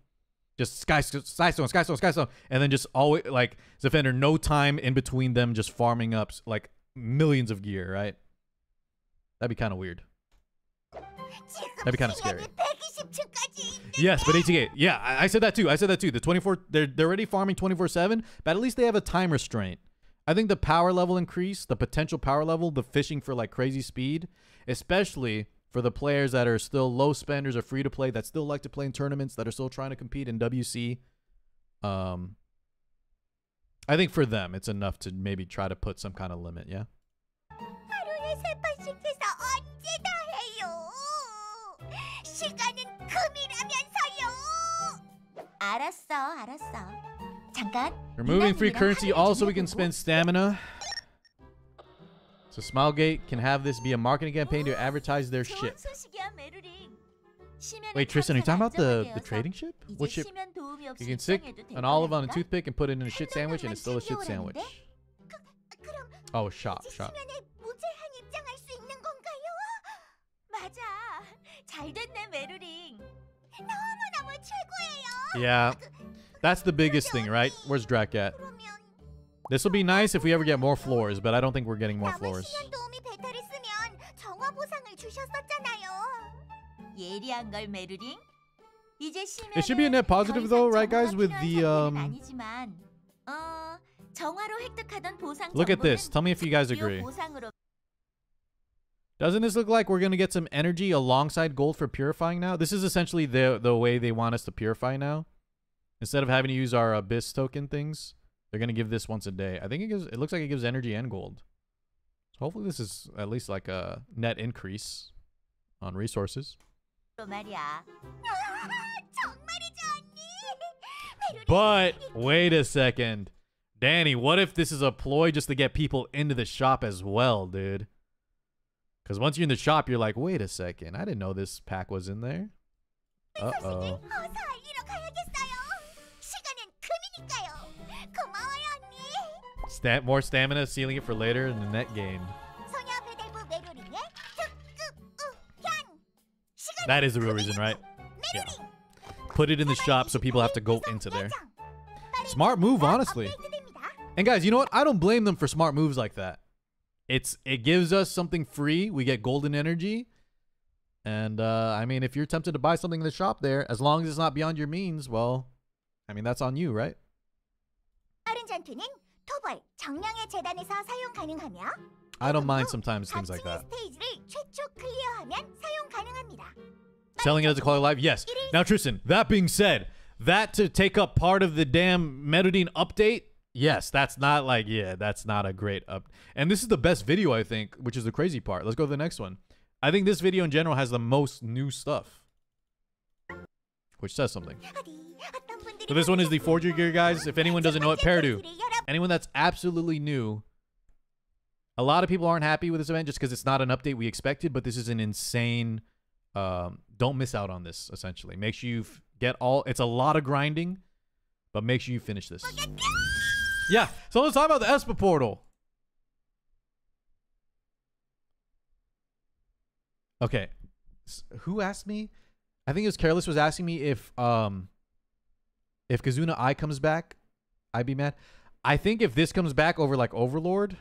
just sky sky stone, sky stone, sky stone, and then just always like defender no time in between them just farming up like millions of gear, right? That'd be kind of weird. That'd be kind of scary. Yes, but eighty-eight. yeah, I, I, said that too. I said that too. The 24, they're, they're already farming 24-7, but at least they have a time restraint. I think the power level increase, the potential power level, the fishing for like crazy speed, especially for the players that are still low spenders or free to play that still like to play in tournaments that are still trying to compete in WC. Um, I think for them, it's enough to maybe try to put some kind of limit. Yeah. Removing free currency also we can spend stamina. So Smilegate can have this be a marketing campaign to advertise their ship. Wait, Tristan, are you talking about the, the trading ship? What ship? You can stick an olive on a toothpick and put it in a shit sandwich and it's still a shit sandwich. Oh, shop, shop. Yeah, that's the biggest thing, right? Where's Drac at? This will be nice if we ever get more floors, but I don't think we're getting more floors. It should be a net positive though, right guys? With the, um... Look at this. Tell me if you guys agree. Doesn't this look like we're going to get some energy alongside gold for purifying now? This is essentially the, the way they want us to purify now. Instead of having to use our uh, Abyss token things. They're gonna give this once a day. I think it gives. It looks like it gives energy and gold. So hopefully this is at least like a net increase on resources. But wait a second. Danny, what if this is a ploy just to get people into the shop as well, dude? Because once you're in the shop, you're like, wait a second. I didn't know this pack was in there. Uh-oh. Stamp more stamina, sealing it for later in the net game. That is the real reason, right? Yeah. Put it in the shop so people have to go into there. Smart move, honestly. And guys, you know what? I don't blame them for smart moves like that. It's it gives us something free. We get golden energy. And uh, I mean, if you're tempted to buy something in the shop there, as long as it's not beyond your means, well, I mean, that's on you, right? 빠른 전투는 토벌 정량의 재단에서 사용 가능하며 I don't mind sometimes things like that. 스테이지를 최초 클리어하면 사용 가능합니다. Selling it as a quality life, yes. Now, Tristan, that being said, that to take up part of the damn Metadine update, yes, that's not like, yeah, that's not a great up. And this is the best video, I think, which is the crazy part. Let's go to the next one. I think this video in general has the most new stuff, which says something. So this one is the Forger Gear, guys. If anyone doesn't know it, Peridou. Anyone that's absolutely new. A lot of people aren't happy with this event just because it's not an update we expected, but this is an insane. Um, don't miss out on this. Essentially, make sure you get all. It's a lot of grinding, but make sure you finish this. Yeah. So let's talk about the aespa portal. Okay. Who asked me? I think it was Careless was asking me if um if Kizuna AI comes back, I'd be mad. I think if this comes back over like Overlord,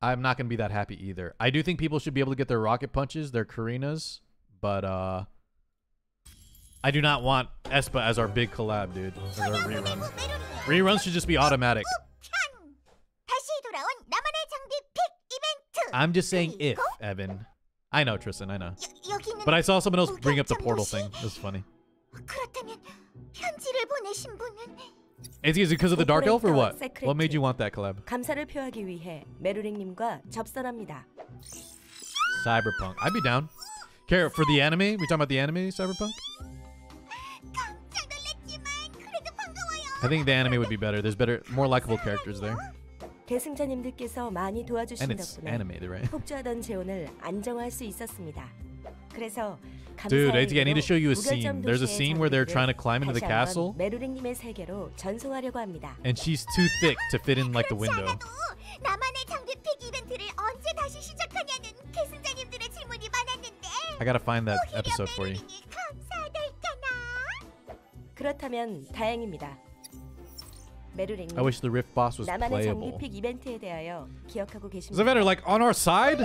I'm not gonna be that happy either. I do think people should be able to get their rocket punches, their Karinas, but uh I do not want aespa as our big collab, dude. As our reruns. Reruns should just be automatic. I'm just saying if, Evan. I know, Tristan, I know. 여기는 But I saw someone else bring up the portal thing. That's funny. 그렇다면 편지를 보내신 분은 Is it because of the Dark Elf or what? Secret. What made you want that collab? 감사를 표하기 위해 메루링님과 접선합니다. Cyberpunk. I'd be down. Care for the anime? We talking about the anime Cyberpunk? I think the anime would be better. There's better, more likable characters there. 계승자님들께서 많이 도와주신 And it's 덕분에 animated, right? 폭주하던 재혼을 안정할 수 있었습니다. 그래서 Dude, I, 감사의 I need to show you a scene. There's a scene where they're trying to climb into the castle, 메루링님의 세계로 전송하려고 합니다. and she's too thick to fit in like the window. 나만의 장비 픽 이벤트를 언제 다시 시작하냐는 계승자님들의 질문이 많았는데 I gotta find that episode for you. 감사할까나? 그렇다면 다행입니다. 메루링님, I wish the Rift boss was 나만의 장비 playable. 픽 이벤트에 대하여 기억하고 Is 계십니까? the vendor like on our side?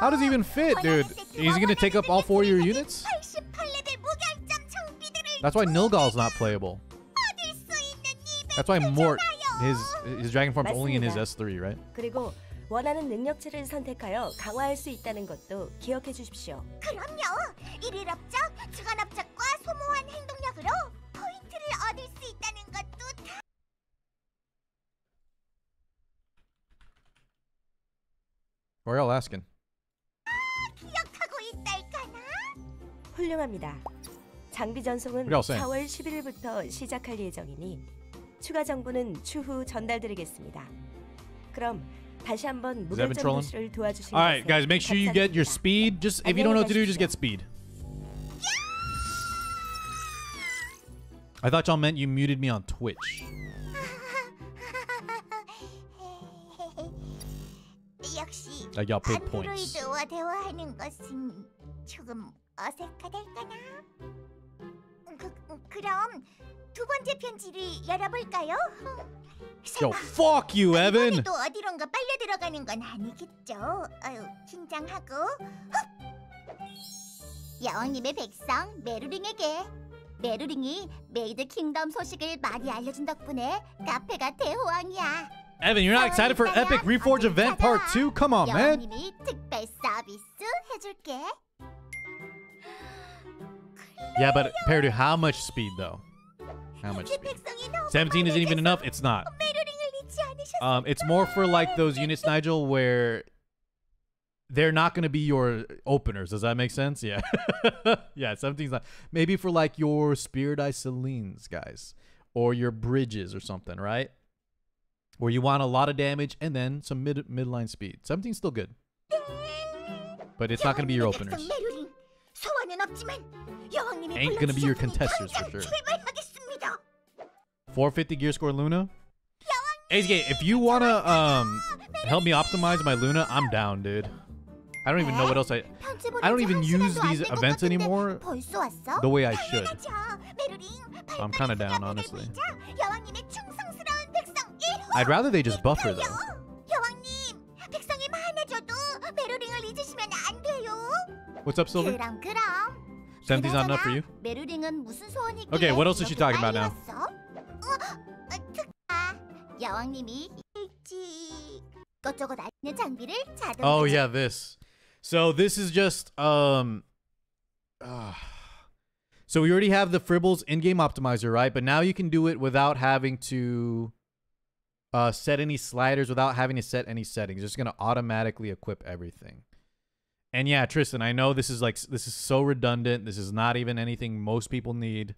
How does he even fit, dude? Is he gonna take up all four of your units? 88레벨 무결점 장비들을 That's why Nilgal's not playable. 얻을 수 있는 이벤트 That's why Mort, his his dragon form's only in his 맞습니다. S3, right? 그리고 원하는 능력치를 선택하여 강화할 수 있다는 것도 기억해 주십시오. 그럼요. 일일 업적, 주간 업적과 소모한 행동력으로 포인트를 얻을 수 있다는 것 What are y'all asking? 기억하고 있달까나? 훌륭합니다. 장비 전송은 What y'all saying? 4월 11일부터 시작할 예정이니 추가 정보는 추후 전달드리겠습니다. 그럼 다시 한번 Is Evan 무결점 trolling? 도시를 도와주신 All right, 것에 guys, make sure you get your 감사드립니다. speed. Just if you don't know what to do, just get speed. I thought y'all meant you muted me on Twitch. 역시. 안드로이드와 대화하는 것은 조금 어색하달까나? 그, 그럼 두 번째 편지를 열어볼까요? Yo, fuck you, Evan. 이번에도 어디론가 빨려 들어가는 건 아니겠죠? 아유, 긴장하고. 헉! 여왕님의 백성 메루링에게 메루링이 메이드 킹덤 소식을 많이 알려준 덕분에 카페가 대호왕이야. Evan, you're not excited for Epic Reforge Event Part 2? Come on, man. Yeah, but Parody, how much speed, though? How much speed? 17 isn't even enough. It's not. Um, it's more for, like, those units, Nigel, where they're not going to be your openers. Does that make sense? Yeah. yeah, 17's not. Maybe for, like, your Spirit Eye Celines, guys. Or your Bridges or something, right? where you want a lot of damage and then some mid midline speed. 17's still good. But it's not going to be your openers. Ain't going to be your contesters for sure. 450 gear score Luna. Azegate, if you want to um, help me optimize my Luna, I'm down, dude. I don't even know what else I... I don't even use these events anymore the way I should. I'm kind of down, honestly. I'd rather they just buffer them. What's up, Silver? Seventy's not enough for you? Okay, what else is she talking about now? Oh yeah, this. So this is just um. Uh, so we already have the Fribbels in-game optimizer, right? But now you can do it without having to uh set any sliders, without having to set any settings. It's just gonna automatically equip everything. And yeah, Tristan, I know this is like this is so redundant. This is not even anything most people need.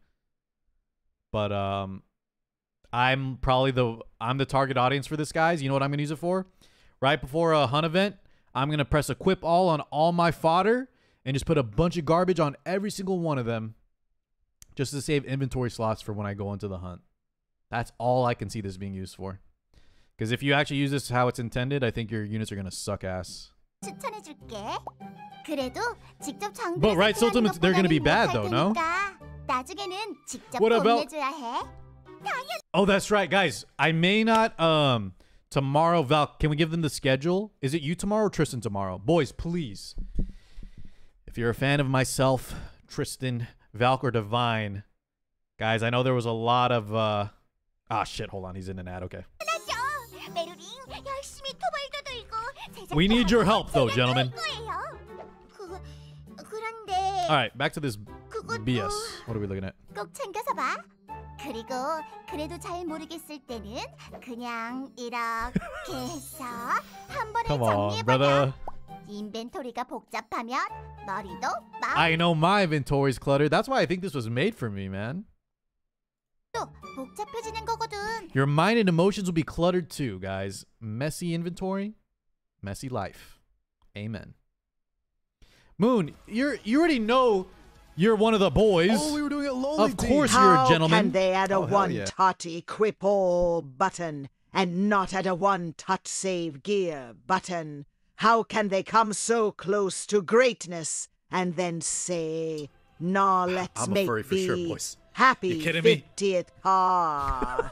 But um I'm probably the I'm the target audience for this guys. You know what I'm gonna use it for? Right before a hunt event, I'm gonna press equip all on all my fodder and just put a bunch of garbage on every single one of them just to save inventory slots for when I go into the hunt. That's all I can see this being used for. Because if you actually use this how it's intended, I think your units are going to suck ass. But right, Sultan, they're going to be bad though, no? What about... Oh, that's right, guys. I may not... um. Tomorrow, Val, can we give them the schedule? Is it you tomorrow or Tristan tomorrow? Boys, please. If you're a fan of myself, Tristan, Valk, or Divine, guys, I know there was a lot of... uh Ah, shit, hold on. He's in an ad. Okay. 맞아. 메루링 열심히 토벌도 들고 제작도 We need your 하고 help, though, 재련도 gentlemen. 할 거예요. 그, 그런데 All right, back to this 그것도 BS. What are we looking at? 꼭 챙겨서 봐. 그리고 그래도 잘 모르겠을 때는 그냥 이렇게 해서 한 번에 Come on, 정리해보면 brother. 인벤토리가 복잡하면 머리도 마음도 I know my inventory's cluttered. That's why I think this was made for me, man. 복잡해지는 거거든. Your mind and emotions will be cluttered too, guys. Messy inventory, messy life. Amen. Moon, you're you already know you're one of the boys. Oh, we were doing it lonely Of course you're a How gentleman. can they add a Oh, hell one yeah. touch equip all button and not add a one touch save gear button? How can they come so close to greatness and then say, "Nah, let's I'm a make furry for sure, the boys. happy You kidding me? 50th car."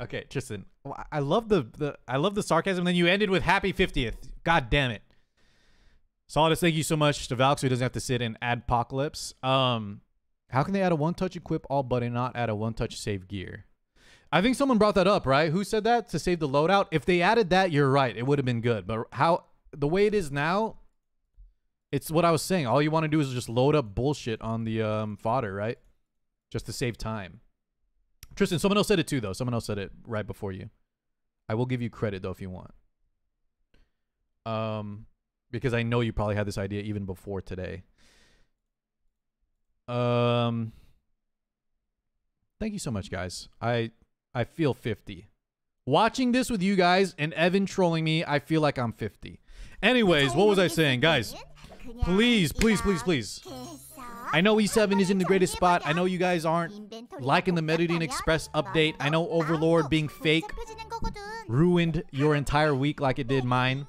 Okay, Tristan. I- love the, the I love the sarcasm. Then you ended with happy 50th. God damn it. Solidus, thank you so much to Valk so he doesn't have to sit in Adpocalypse. Um, how can they add a one touch equip all but and not add a one touch save gear? I think someone brought that up, right? Who said that to save the loadout? If they added that, you're right. It would have been good. But how the way it is now, it's what I was saying. All you want to do is just load up bullshit on the um, fodder, right? Just to save time. Tristan, someone else said it too, though. Someone else said it right before you. I will give you credit though if you want. Um, because I know you probably had this idea even before today. Um, thank you so much, guys. I I feel 50. Watching this with you guys and Evan trolling me, I feel like I'm 50. Anyways, what was I saying, guys? Please, please, please, please. I know E7 is in the greatest spot. I know you guys aren't liking the Merurin Express update. I know Overlord being fake ruined your entire week like it did mine.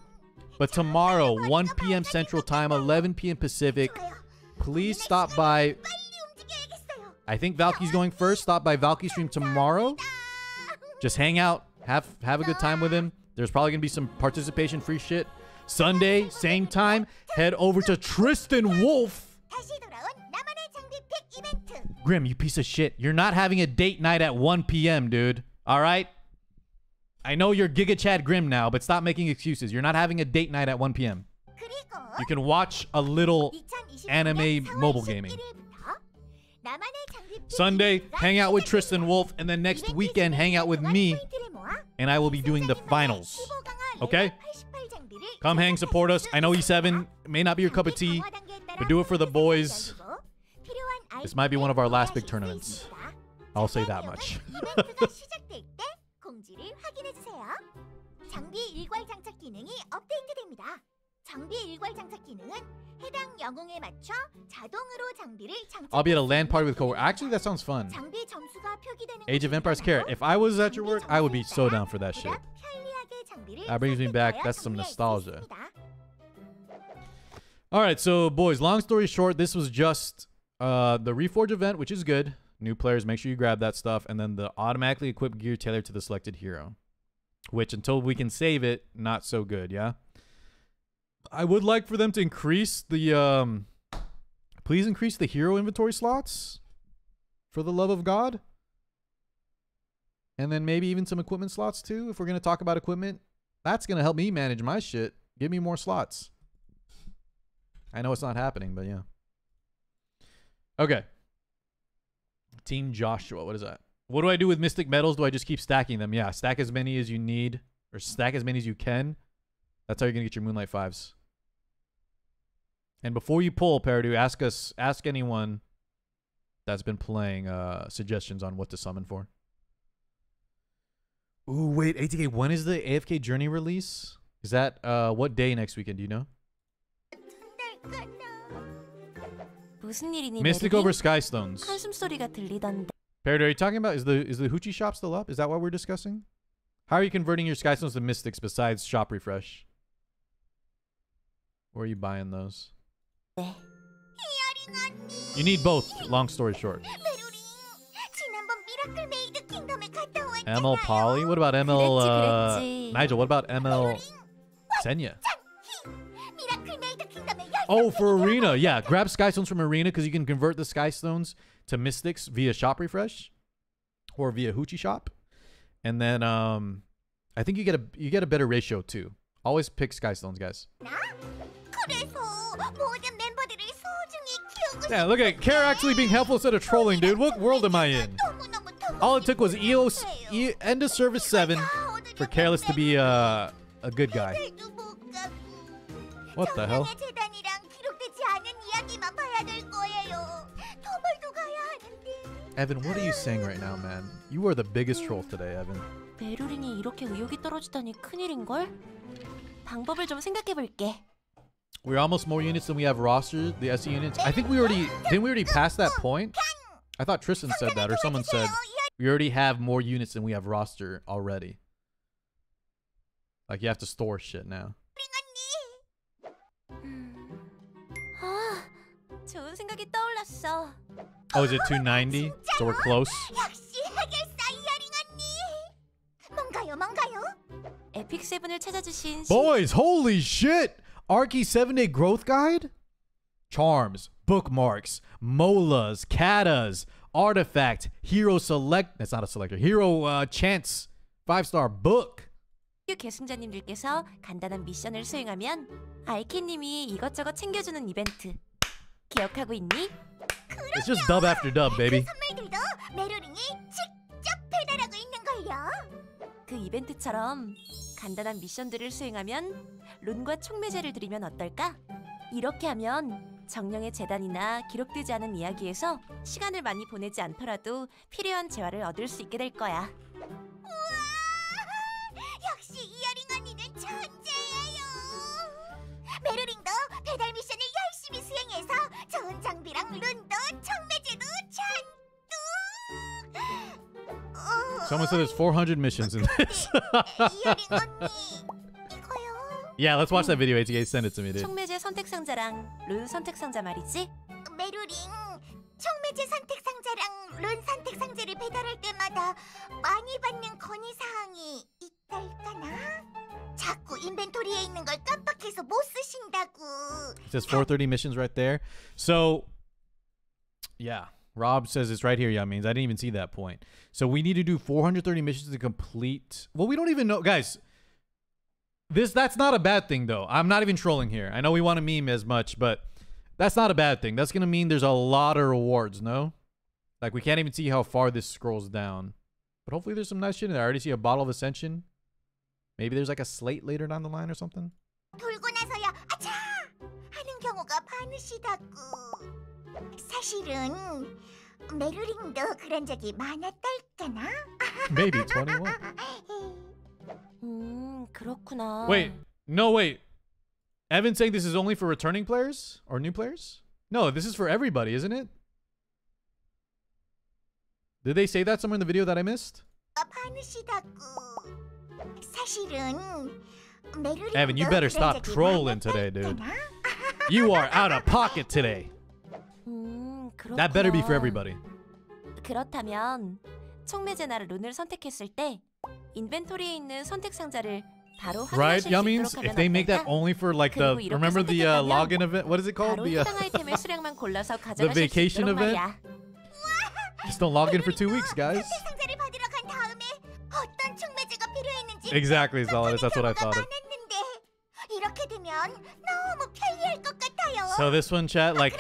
But tomorrow, 1 p.m. Central Time, 11 p.m. Pacific, please stop by. I think Valky's going first. Stop by Valky stream tomorrow. Just hang out, have have a good time with him. There's probably gonna be some participation free shit. Sunday, same time, head over to Tristan Wolf. Grim, you piece of shit. You're not having a date night at 1 p.m., dude. All right? I know you're Giga Chad Grim now, but stop making excuses. You're not having a date night at 1 p.m. You can watch a little anime mobile gaming. Sunday, hang out with Tristan Wolf, and then next weekend, hang out with me, and I will be doing the finals. Okay? Come hang, support us. I know E7 may not be your cup of tea, but do it for the boys. This might be one of our last big tournaments. I'll say that much. I'll be at a LAN party with Cole. Actually, that sounds fun. Age of Empires Carrot. If I was at your work, I would be so down for that shit. That brings me back. That's some nostalgia. All right, so boys, long story short, this was just uh, the Reforge event, which is good. New players, make sure you grab that stuff, and then the automatically equipped gear tailored to the selected hero, which until we can save it, not so good, yeah? I would like for them to increase the, um, please increase the hero inventory slots, for the love of God. And then maybe even some equipment slots too. If we're gonna talk about equipment, that's gonna help me manage my shit. Give me more slots. I know it's not happening, but yeah. Okay. Team Joshua. What is that? What do I do with Mystic Metals? Do I just keep stacking them? Yeah, stack as many as you need, or stack as many as you can. That's how you're gonna get your Moonlight Fives. And before you pull, Paradu, ask us, ask anyone that's been playing uh, suggestions on what to summon for. Ooh, wait, ATK, when is the AFK Journey release? Is that uh what day next weekend, do you know? Mystic over Skystones. Parrot, are you talking about is the is the Hoochie shop still up? Is that what we're discussing? How are you converting your Skystones to Mystics besides shop refresh? Where are you buying those? You need both, long story short. ML Polly? What about ML, uh, Nigel, what about ML Senya? Oh, for Arena. Yeah, grab Sky Stones from Arena because you can convert the Sky Stones to Mystics via Shop Refresh or via Hoochie Shop. And then um, I think you get a you get a better ratio too. Always pick Sky Stones, guys. Yeah, look at Care actually being helpful instead of trolling, dude. What world am I in? All it took was EOS e, end of service 7 for Careless to be uh, a good guy. What the hell? 재단이랑 기록되지 않은 이야기만 봐야 될 거예요. 더벌도 가야 하는데. Evan, what are you saying right now, man? You are the biggest troll today, Evan. 메루린이 이렇게 의욕이 떨어지다니 큰일인걸? 방법을 좀 생각해볼게. We're almost more units than we have roster, the SE units. I think we already didn't we already pass that point? I thought Tristan said that or someone said we already have more units than we have roster already. Like you have to store shit now. Oh, is it 290? So we're close? Boys, holy shit! Arky 7-day growth guide? Charms, bookmarks, molas, katas, artifact, hero select. That's not a selector. Hero uh, chance, five star book. 계승자님들께서 간단한 미션을 수행하면 알케님이 이것저것 챙겨주는 이벤트 기억하고 있니? It's just dub after dub, baby. 선물들도 메로링이 직접 배달하고 있는걸요. 그 이벤트처럼 간단한 미션들을 수행하면 룬과 촉매제를 드리면 어떨까? 이렇게 하면 정령의 재단이나 기록되지 않은 이야기에서 시간을 많이 보내지 않더라도 필요한 재화를 얻을 수 있게 될 거야. 역시 이어링 언니는 천재예요. 메로링도 배달 미션을 열심히 수행해서 좋은 장비랑 룬도 청매제도 잔뜩. 어, Someone said there's 400 missions in this. 이어링 언니. yeah, let's watch that video. ATA send it to me, dude. 촉매제 선택 상자랑 룬 선택 상자 말이지? 메로링 청매제 선택 상자랑 룬 선택 상자를 배달할 때마다 많이 받는 건의 사항이 있달까나? 자꾸 인벤토리에 있는 걸 깜빡해서 못 쓰신다고. It says 430 missions right there. So, yeah, Rob says it's right here. Yeah, means I didn't even see that point. So we need to do 430 missions to complete. Well, we don't even know, guys. This that's not a bad thing though. I'm not even trolling here. I know we want to meme as much, but that's not a bad thing. That's gonna mean there's a lot of rewards. No, like we can't even see how far this scrolls down. But hopefully there's some nice shit in there. I already see a bottle of ascension. Maybe there's like a slate later down the line or something. 돌고 나서야 아차 하는 경우가 많으시다고. 사실은 메루링도 그런 적이 많았달까나? Maybe 21. 음, 그렇구나. Wait, no, wait. Evan's saying this is only for returning players or new players? No, this is for everybody, isn't it? Did they say that somewhere in the video that I missed? 많으시다고. 사실은 메루링도 Evan, you better 그런 stop 적이 trolling today, dude. 많았달까나? You are out of pocket today. 음, 그렇구나. That better be for everybody. 그렇다면 촉매제나 룬을 선택했을 때 인벤토리에 있는 선택 상자를 바로 Right? 확인하실 Yeah, 수 means 있도록 if 하면 they make that 어떨까? only for like the 그리고 이렇게 remember the uh, 선택했다면 login event? What is it called? 바로 The uh, 해당 아이템의 수량만 골라서 가져가실 수 vacation 있도록 event? 말이야. just don't log in for two weeks, guys. 상자를 받으러 간 다음에 어떤 청매제가 필요했는지 Exactly, Solid. That's what I thought of. 많았는데 이렇게 되면 너무 편리할 것 같아요. So this one, chat, like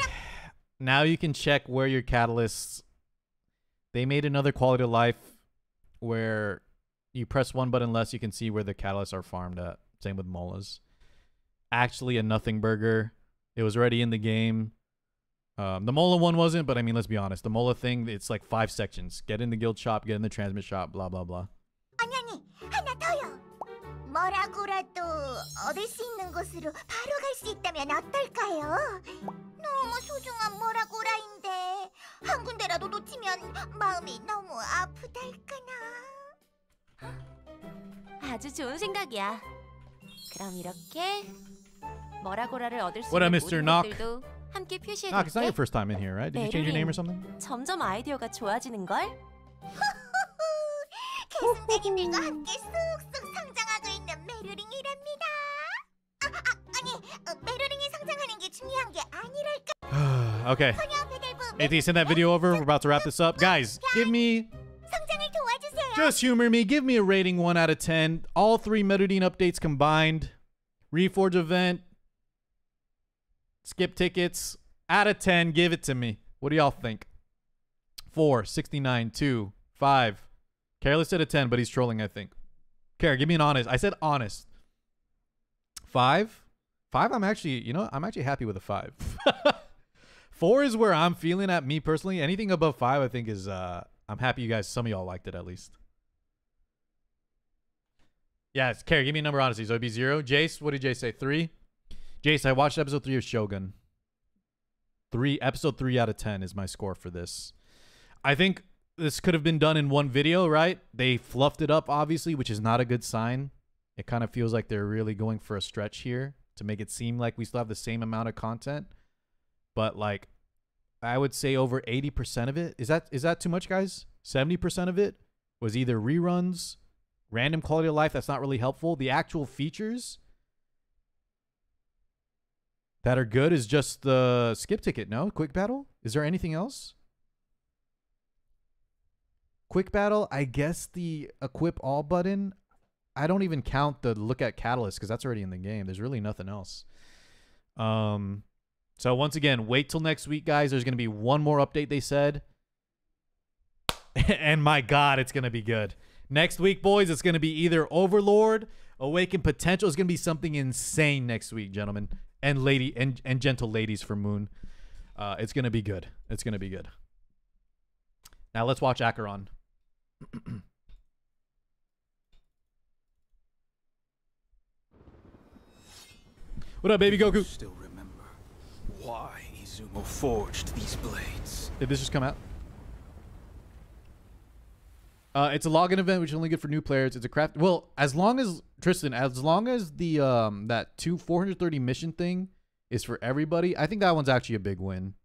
now you can check where your catalysts. They made another quality of life where you press one button less, you can see where the catalysts are farmed at. Same with molas. Actually, a nothing burger. It was already in the game. Um, the mola one wasn't, but I mean, let's be honest. The mola thing, it's like five sections. Get in the guild shop, get in the transmit shop, blah blah blah. 아니 아니 하나 더요. 뭐라고라도 얻을 수 있는 곳으로 바로 갈 수 있다면 어떨까요? 너무 소중한 뭐라고라인데 한 군데라도 놓치면 마음이 너무 아프달까나. 아주 좋은 생각이야. 그럼 이렇게 머라고라를 얻을 수 What up, 있는 Mr. 모든 Knock? 것들도 함께 표시해 Knock, it's not your 둘게. first time in here, right? Did you change your name or something? 점점 아이디어가 좋아지는 걸. 계승자님들과 함께 쑥쑥 성장하고 있는 메루링이랍니다. 아, 아 아니 어, 메루링이 성장하는 게 중요한 게 아니랄까. okay. 소녀 배달부 AT, send that video over. We're about to wrap this up. Guys, give me. Just humor me. Give me a rating 1 out of 10. All three Metadine updates combined. Reforge event. Skip tickets. Out of 10, give it to me. What do y'all think? 4, 69, 2, 5. Careless said a 10, but he's trolling, I think. Care, give me an honest. I said honest. 5? 5, I'm actually, you know, I'm actually happy with a 5. 4 is where I'm feeling at me personally. Anything above 5, I think is, uh, I'm happy you guys, some of y'all liked it at least. It's Carrie, give me a number honestly. So it'd be zero. Jace, what did Jace say? Three? Jace, I watched episode three of Shogun. Three episode three out of ten is my score for this. I think this could have been done in one video, right? They fluffed it up, obviously, which is not a good sign. It kind of feels like they're really going for a stretch here to make it seem like we still have the same amount of content. But like I would say over 80% of it. Is that is that too much, guys? 70% of it was either reruns, random quality of life that's not really helpful. The actual features that are good is just the skip ticket, no? Quick battle? Is there anything else? quick battle, I guess the equip all button. I don't even count the look at catalyst because that's already in the game. There's really nothing else. Um, so once again, wait till next week, guys. There's gonna be one more update. They said, and my God, it's gonna be good. Next week, boys, it's gonna be either Overlord, Awaken Potential. It's gonna be something insane next week, gentlemen and lady and and gentle ladies for Moon. Uh, it's gonna be good. It's gonna be good. Now let's watch Acheron. what up, baby Goku? Still remember why Izumo forged these blades. Did this just come out? Uh, it's a login event, which only good for new players. It's a craft. Well, as long as Tristan, as long as the um that two 430 mission thing is for everybody, I think that one's actually a big win.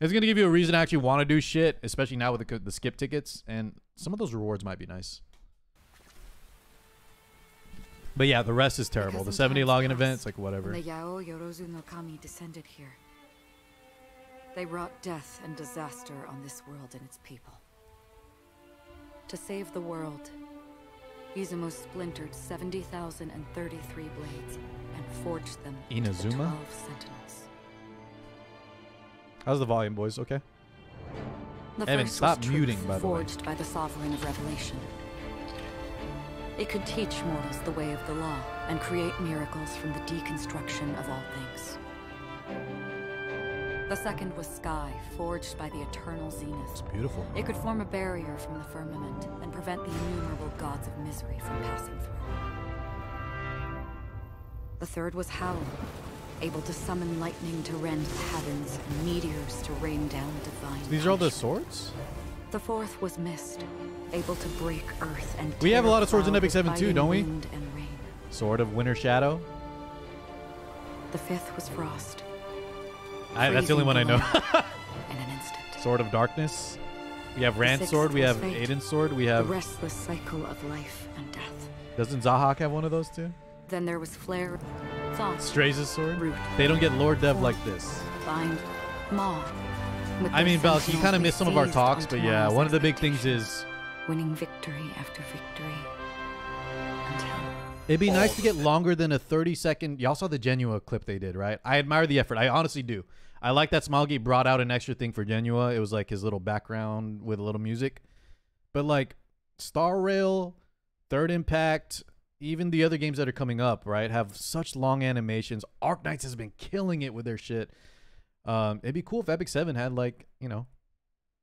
It's gonna give you a reason to actually want to do shit, especially now with the the skip tickets, and some of those rewards might be nice. But yeah, the rest is terrible. The 70 login events, like whatever. The Yao Yorozu no Kami descended here. They wrought death and disaster on this world and its people. To save the world, Izumo splintered 70,033 blades and forged them into the 12 sentinels. How's the volume, boys? Okay. The Evan, first stop muting, by the way. forged by the Sovereign of Revelation. It could teach mortals the way of the law and create miracles from the deconstruction of all things. The second was Sky, forged by the eternal Zenith. It's beautiful. It could form a barrier from the firmament and prevent the innumerable gods of misery from passing through. The third was Howl, able to summon lightning to rend the heavens and meteors to rain down divine These are all the swords? the fourth was Mist, able to break earth and We have a lot of swords in Epic 7 too, don't we? wind and rain. Sword of Winter Shadow. The fifth was Frost, I, that's the only one I know. in an instant. Sword of Darkness. We have The Rand's sword. We have Fate, Aiden's sword. We have the have. restless cycle of life and death. Doesn't Zahak have one of those too? Then there was Flare, Thought, Strays' sword. Root, They don't get Lord Dev like this. Bind, Maw. I mean, Val, you kind of missed some of our talks, but yeah, one of the big things is winning victory after victory until it'd be nice to get longer than a 30 second. Y'all saw the Genua clip they did, right? I admire the effort. I honestly do. I like that Smoggy brought out an extra thing for Genua. It was like his little background with a little music. But like Star Rail, Third Impact, even the other games that are coming up, right, have such long animations. Arknights has been killing it with their shit. Um, it'd be cool if Epic Seven had like you know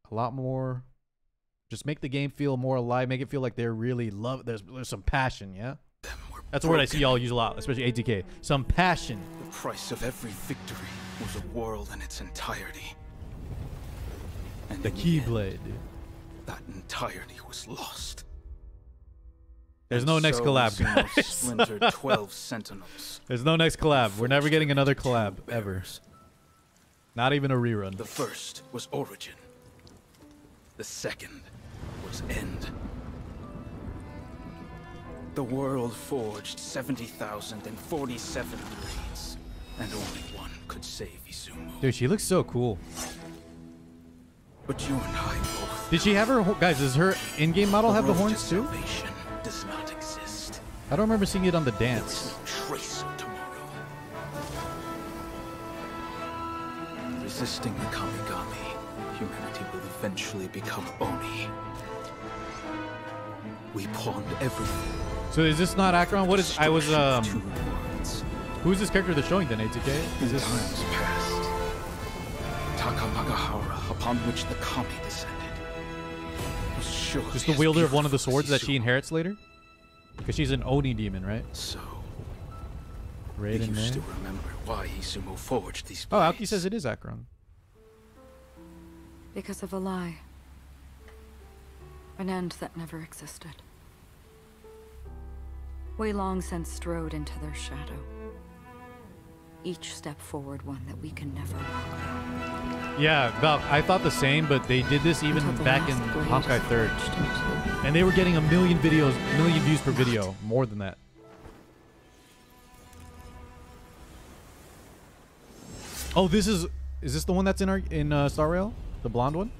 a lot more. Just make the game feel more alive. Make it feel like they're really love. There's there's some passion. Yeah, that's a word I see y'all use a lot, especially ATK. Some passion. The price of every victory was a world in its entirety. And The Keyblade. that entirety was lost. There's no next collab, guys. 12 sentinels. There's no next collab. We're never getting another collab ever. Not even a rerun. The first was Origin. The second was End. The world forged 70,047 blades, and only one could save Izumo. Dude, she looks so cool. But you and I both Did she have her guys? Does her in-game model have the horns too? does not exist. I don't remember seeing it on the dance. Trace of tomorrow. Resisting the Kamigami, humanity will eventually become Oni. We pawned everything. So is this not Acheron? What is? I was um. Two worlds. Who's this character they're showing then? ATK? Is In this? times past, Takamagahara, upon which the Kami descended, was Just the wielder of one of the swords that she inherits later? Because she's an Oni demon, right? So, Right do in you there. still remember why Izumo forged these Oh, blades? Aoki says it is Acheron. because of a lie. An end that never existed. We long since strode into their shadow. Each step forward one that we can never walk. Yeah, Val, I thought the same, but they did this even back in Honkai 3rd. And they were getting a million videos, million views per video. More than that. Oh, this is is this the one that's in our in uh, Star Rail? The blonde one?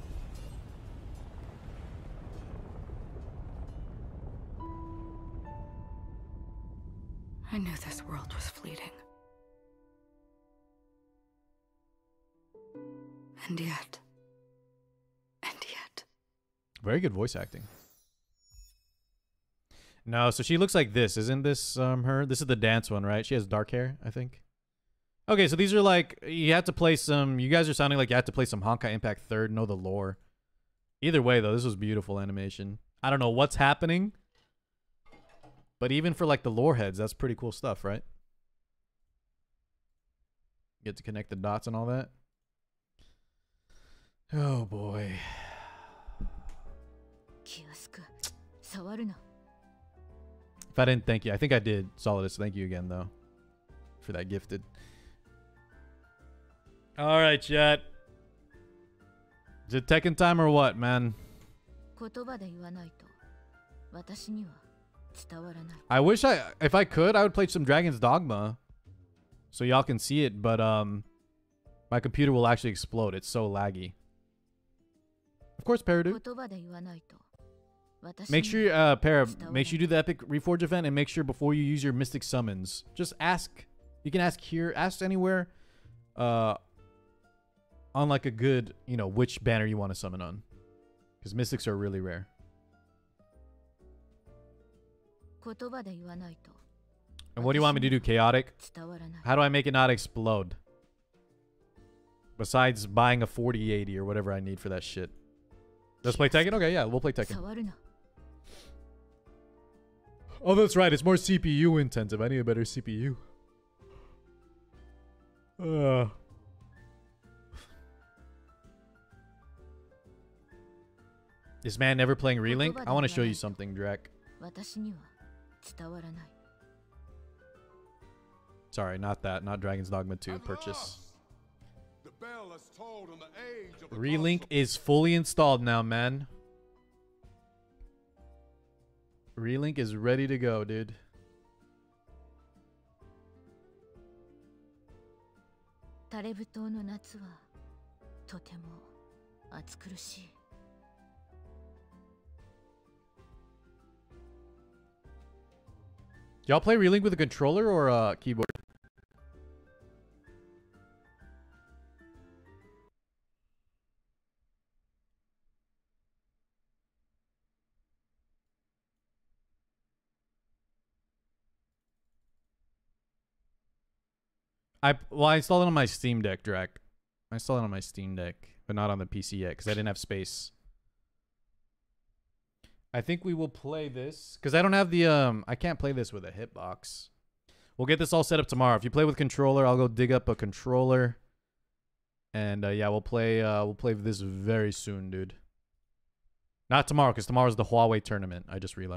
Very good voice acting. No, so she looks like this. Isn't this um her? This is the dance one, right? She has dark hair, I think. Okay, so these are like you have to play some. You guys are sounding like you have to play some Honkai Impact Third. Know the lore. Either way, though, this was beautiful animation. I don't know what's happening, but even for like the lore heads, that's pretty cool stuff, right? Get to connect the dots and all that. Oh boy. If I didn't thank you, I think I did, Solidus. Thank you again, though, for that gifted. All right, chat. Is it Tekken time or what, man? I wish I, if I could, I would play some Dragon's Dogma, so y'all can see it. But um, my computer will actually explode. It's so laggy. Of course, Peridot. Make sure, uh, Para, make sure you do the Epic Reforge event and make sure before you use your Mystic Summons, just ask. You can ask here, ask anywhere, uh, on like a good, you know, which banner you want to summon on. Because Mystics are really rare. And what do you want me to do? Chaotic? How do I make it not explode? Besides buying a 4080 or whatever I need for that shit. Let's play Tekken? Okay, yeah, we'll play Tekken. Oh, that's right. It's more CPU intensive. I need a better CPU. Uh. This man never playing Relink? I want to show you something, Drac. Sorry, not that. Not Dragon's Dogma 2 purchase. Relink is fully installed now, man. Relink is ready to go, dude. Y'all play Relink with a controller or a keyboard? I well, I installed it on my Steam Deck, Drek. I installed it on my Steam Deck, but not on the PC yet because I didn't have space. I think we will play this because I don't have the um. I can't play this with a hitbox. We'll get this all set up tomorrow. If you play with controller, I'll go dig up a controller, and uh, yeah, we'll play. Uh, we'll play this very soon, dude. Not tomorrow because tomorrow's the Huawei tournament. I just realized.